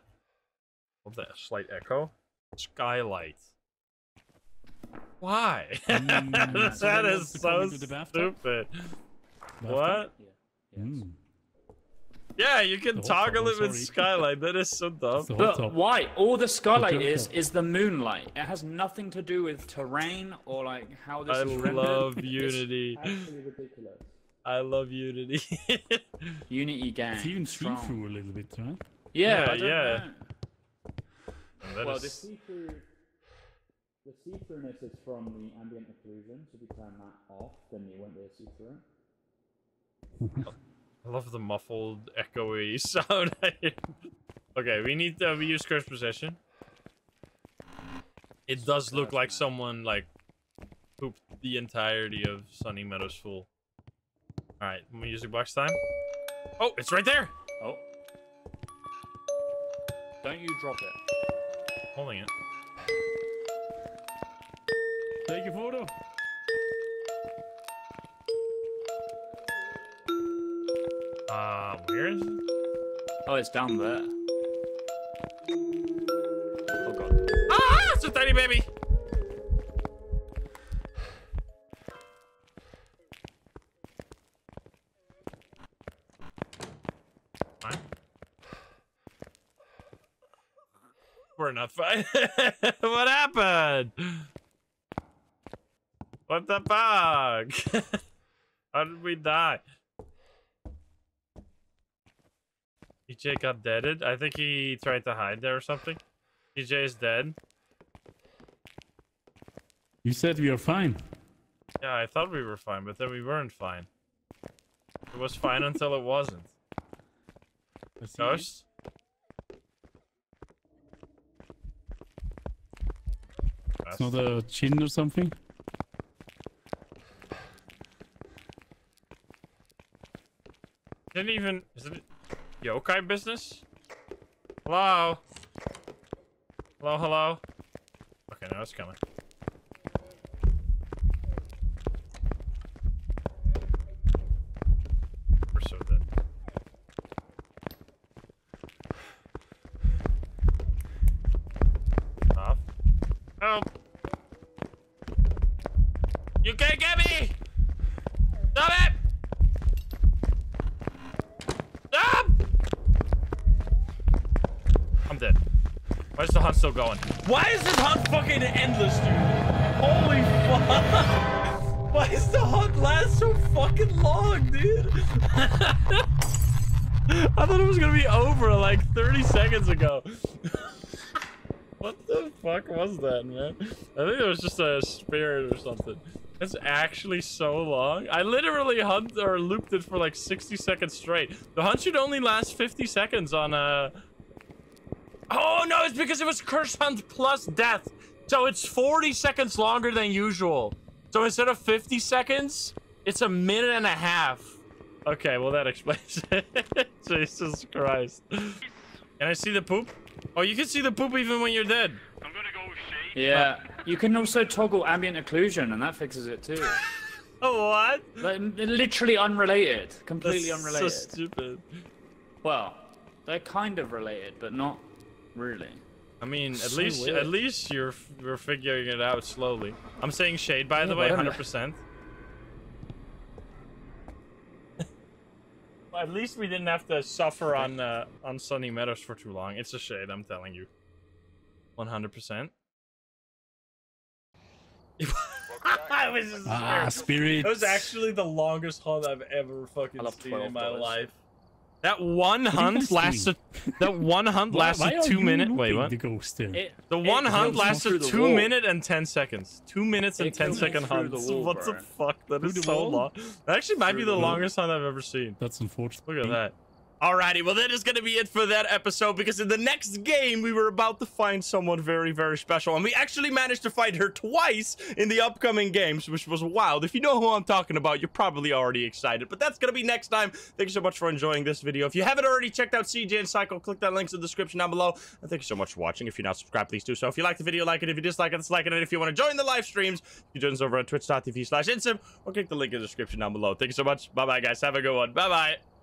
love that slight echo. Skylight. Why? [LAUGHS] Mm, so that they is to so come into the bathtub? stupid. Bathtub? What? Mm. Yeah, you can toggle tub, it with sorry. skylight. That is so [LAUGHS] dumb. It's the But tub. why? All the skylight Okay, is is the moonlight. It has nothing to do with terrain or like how this I is rendered. love [LAUGHS] It's Unity. ridiculous. I love Unity. [LAUGHS] Unity gang. It's even strong. see through a little bit, right? Yeah, Yeah, I don't yeah. Oh, well, is- the see-through, the see-throughness is from the ambient occlusion. So if you turn that off, then you won't be able to see through it. I love the muffled, echoey [LAUGHS] sound. Okay, we need to we use curse possession. It does look like someone like pooped the entirety of Sunny Meadows full. All right, music box time. Oh, it's right there. Oh. Don't you drop it. Holding it. Take a photo. Uh, where is it? Oh, it's down there. Oh god. Ah, it's a tiny baby. Fine. We're not fine. [LAUGHS] what happened? What the fuck? [LAUGHS] How did we die? CJ got deaded. I think he tried to hide there or something. CJ is dead. You said we are fine. Yeah, I thought we were fine, but then we weren't fine. It was fine [LAUGHS] until it wasn't. Ghost? It's not a Jinn or something. Didn't even. Is it yokai business? Hello? Hello, hello? Okay, now it's coming. We're so dead. Off. Help! You can't get me! Stop it! Stop! I'm dead. Why is the hunt still going? Why is this hunt fucking endless, dude? Holy fuck! [LAUGHS] Why is the hunt last so fucking long, dude? [LAUGHS] I thought it was gonna be over like 30 seconds ago. [LAUGHS] what the fuck was that, man? I think it was just a spirit or something. It's actually so long. I literally hunted or looped it for like 60 seconds straight. The hunt should only last 50 seconds on uh Oh no, it's because it was curse hunt plus death. So it's 40 seconds longer than usual. So instead of 50 seconds, it's a minute and a half. Okay, well that [LAUGHS] explains it. Jesus Christ. Can I see the poop? Oh, you can see the poop even when you're dead. I'm gonna go shade. Yeah. You can also toggle ambient occlusion, and that fixes it too. [LAUGHS] Oh, what? like, literally unrelated. Completely That's unrelated. so stupid. Well, they're kind of related, but not really. I mean, at So least weird. at least you're you're figuring it out slowly. I'm saying shade by the way, but I don't- hundred percent. [LAUGHS] At least we didn't have to suffer on uh, on Sunny Meadows for too long. It's a shade, I'm telling you. One hundred percent. [LAUGHS] I was just Ah, spirit. That was actually the longest hunt I've ever fucking seen in my life. That one hunt guys lasted. That one hunt lasted why are two minutes. Wait, what? The ghost there. It, The it one hunt lasted two wall. minute and ten seconds. Two minutes and It ten goes second through hunts. the wall, what the fuck? That Through is so wall? long. That actually might be the the longest hunt I've ever seen. That's unfortunate. Look at that. Alrighty, well that is gonna be it for that episode because in the next game we were about to find someone very, very special, and we actually managed to find her twice in the upcoming games, which was wild. If you know who I'm talking about, you're probably already excited, but that's gonna be next time. Thank you so much for enjoying this video. If you haven't already checked out CJ and Psycho, click that link in the description down below. And thank you so much for watching. If you're not subscribed, please do so. If you like the video, like it. If you dislike it, dislike it. And if you want to join the live streams, you join us over at twitch.tv slash or click the link in the description down below. Thank you so much. Bye bye, guys. Have a good one. Bye bye.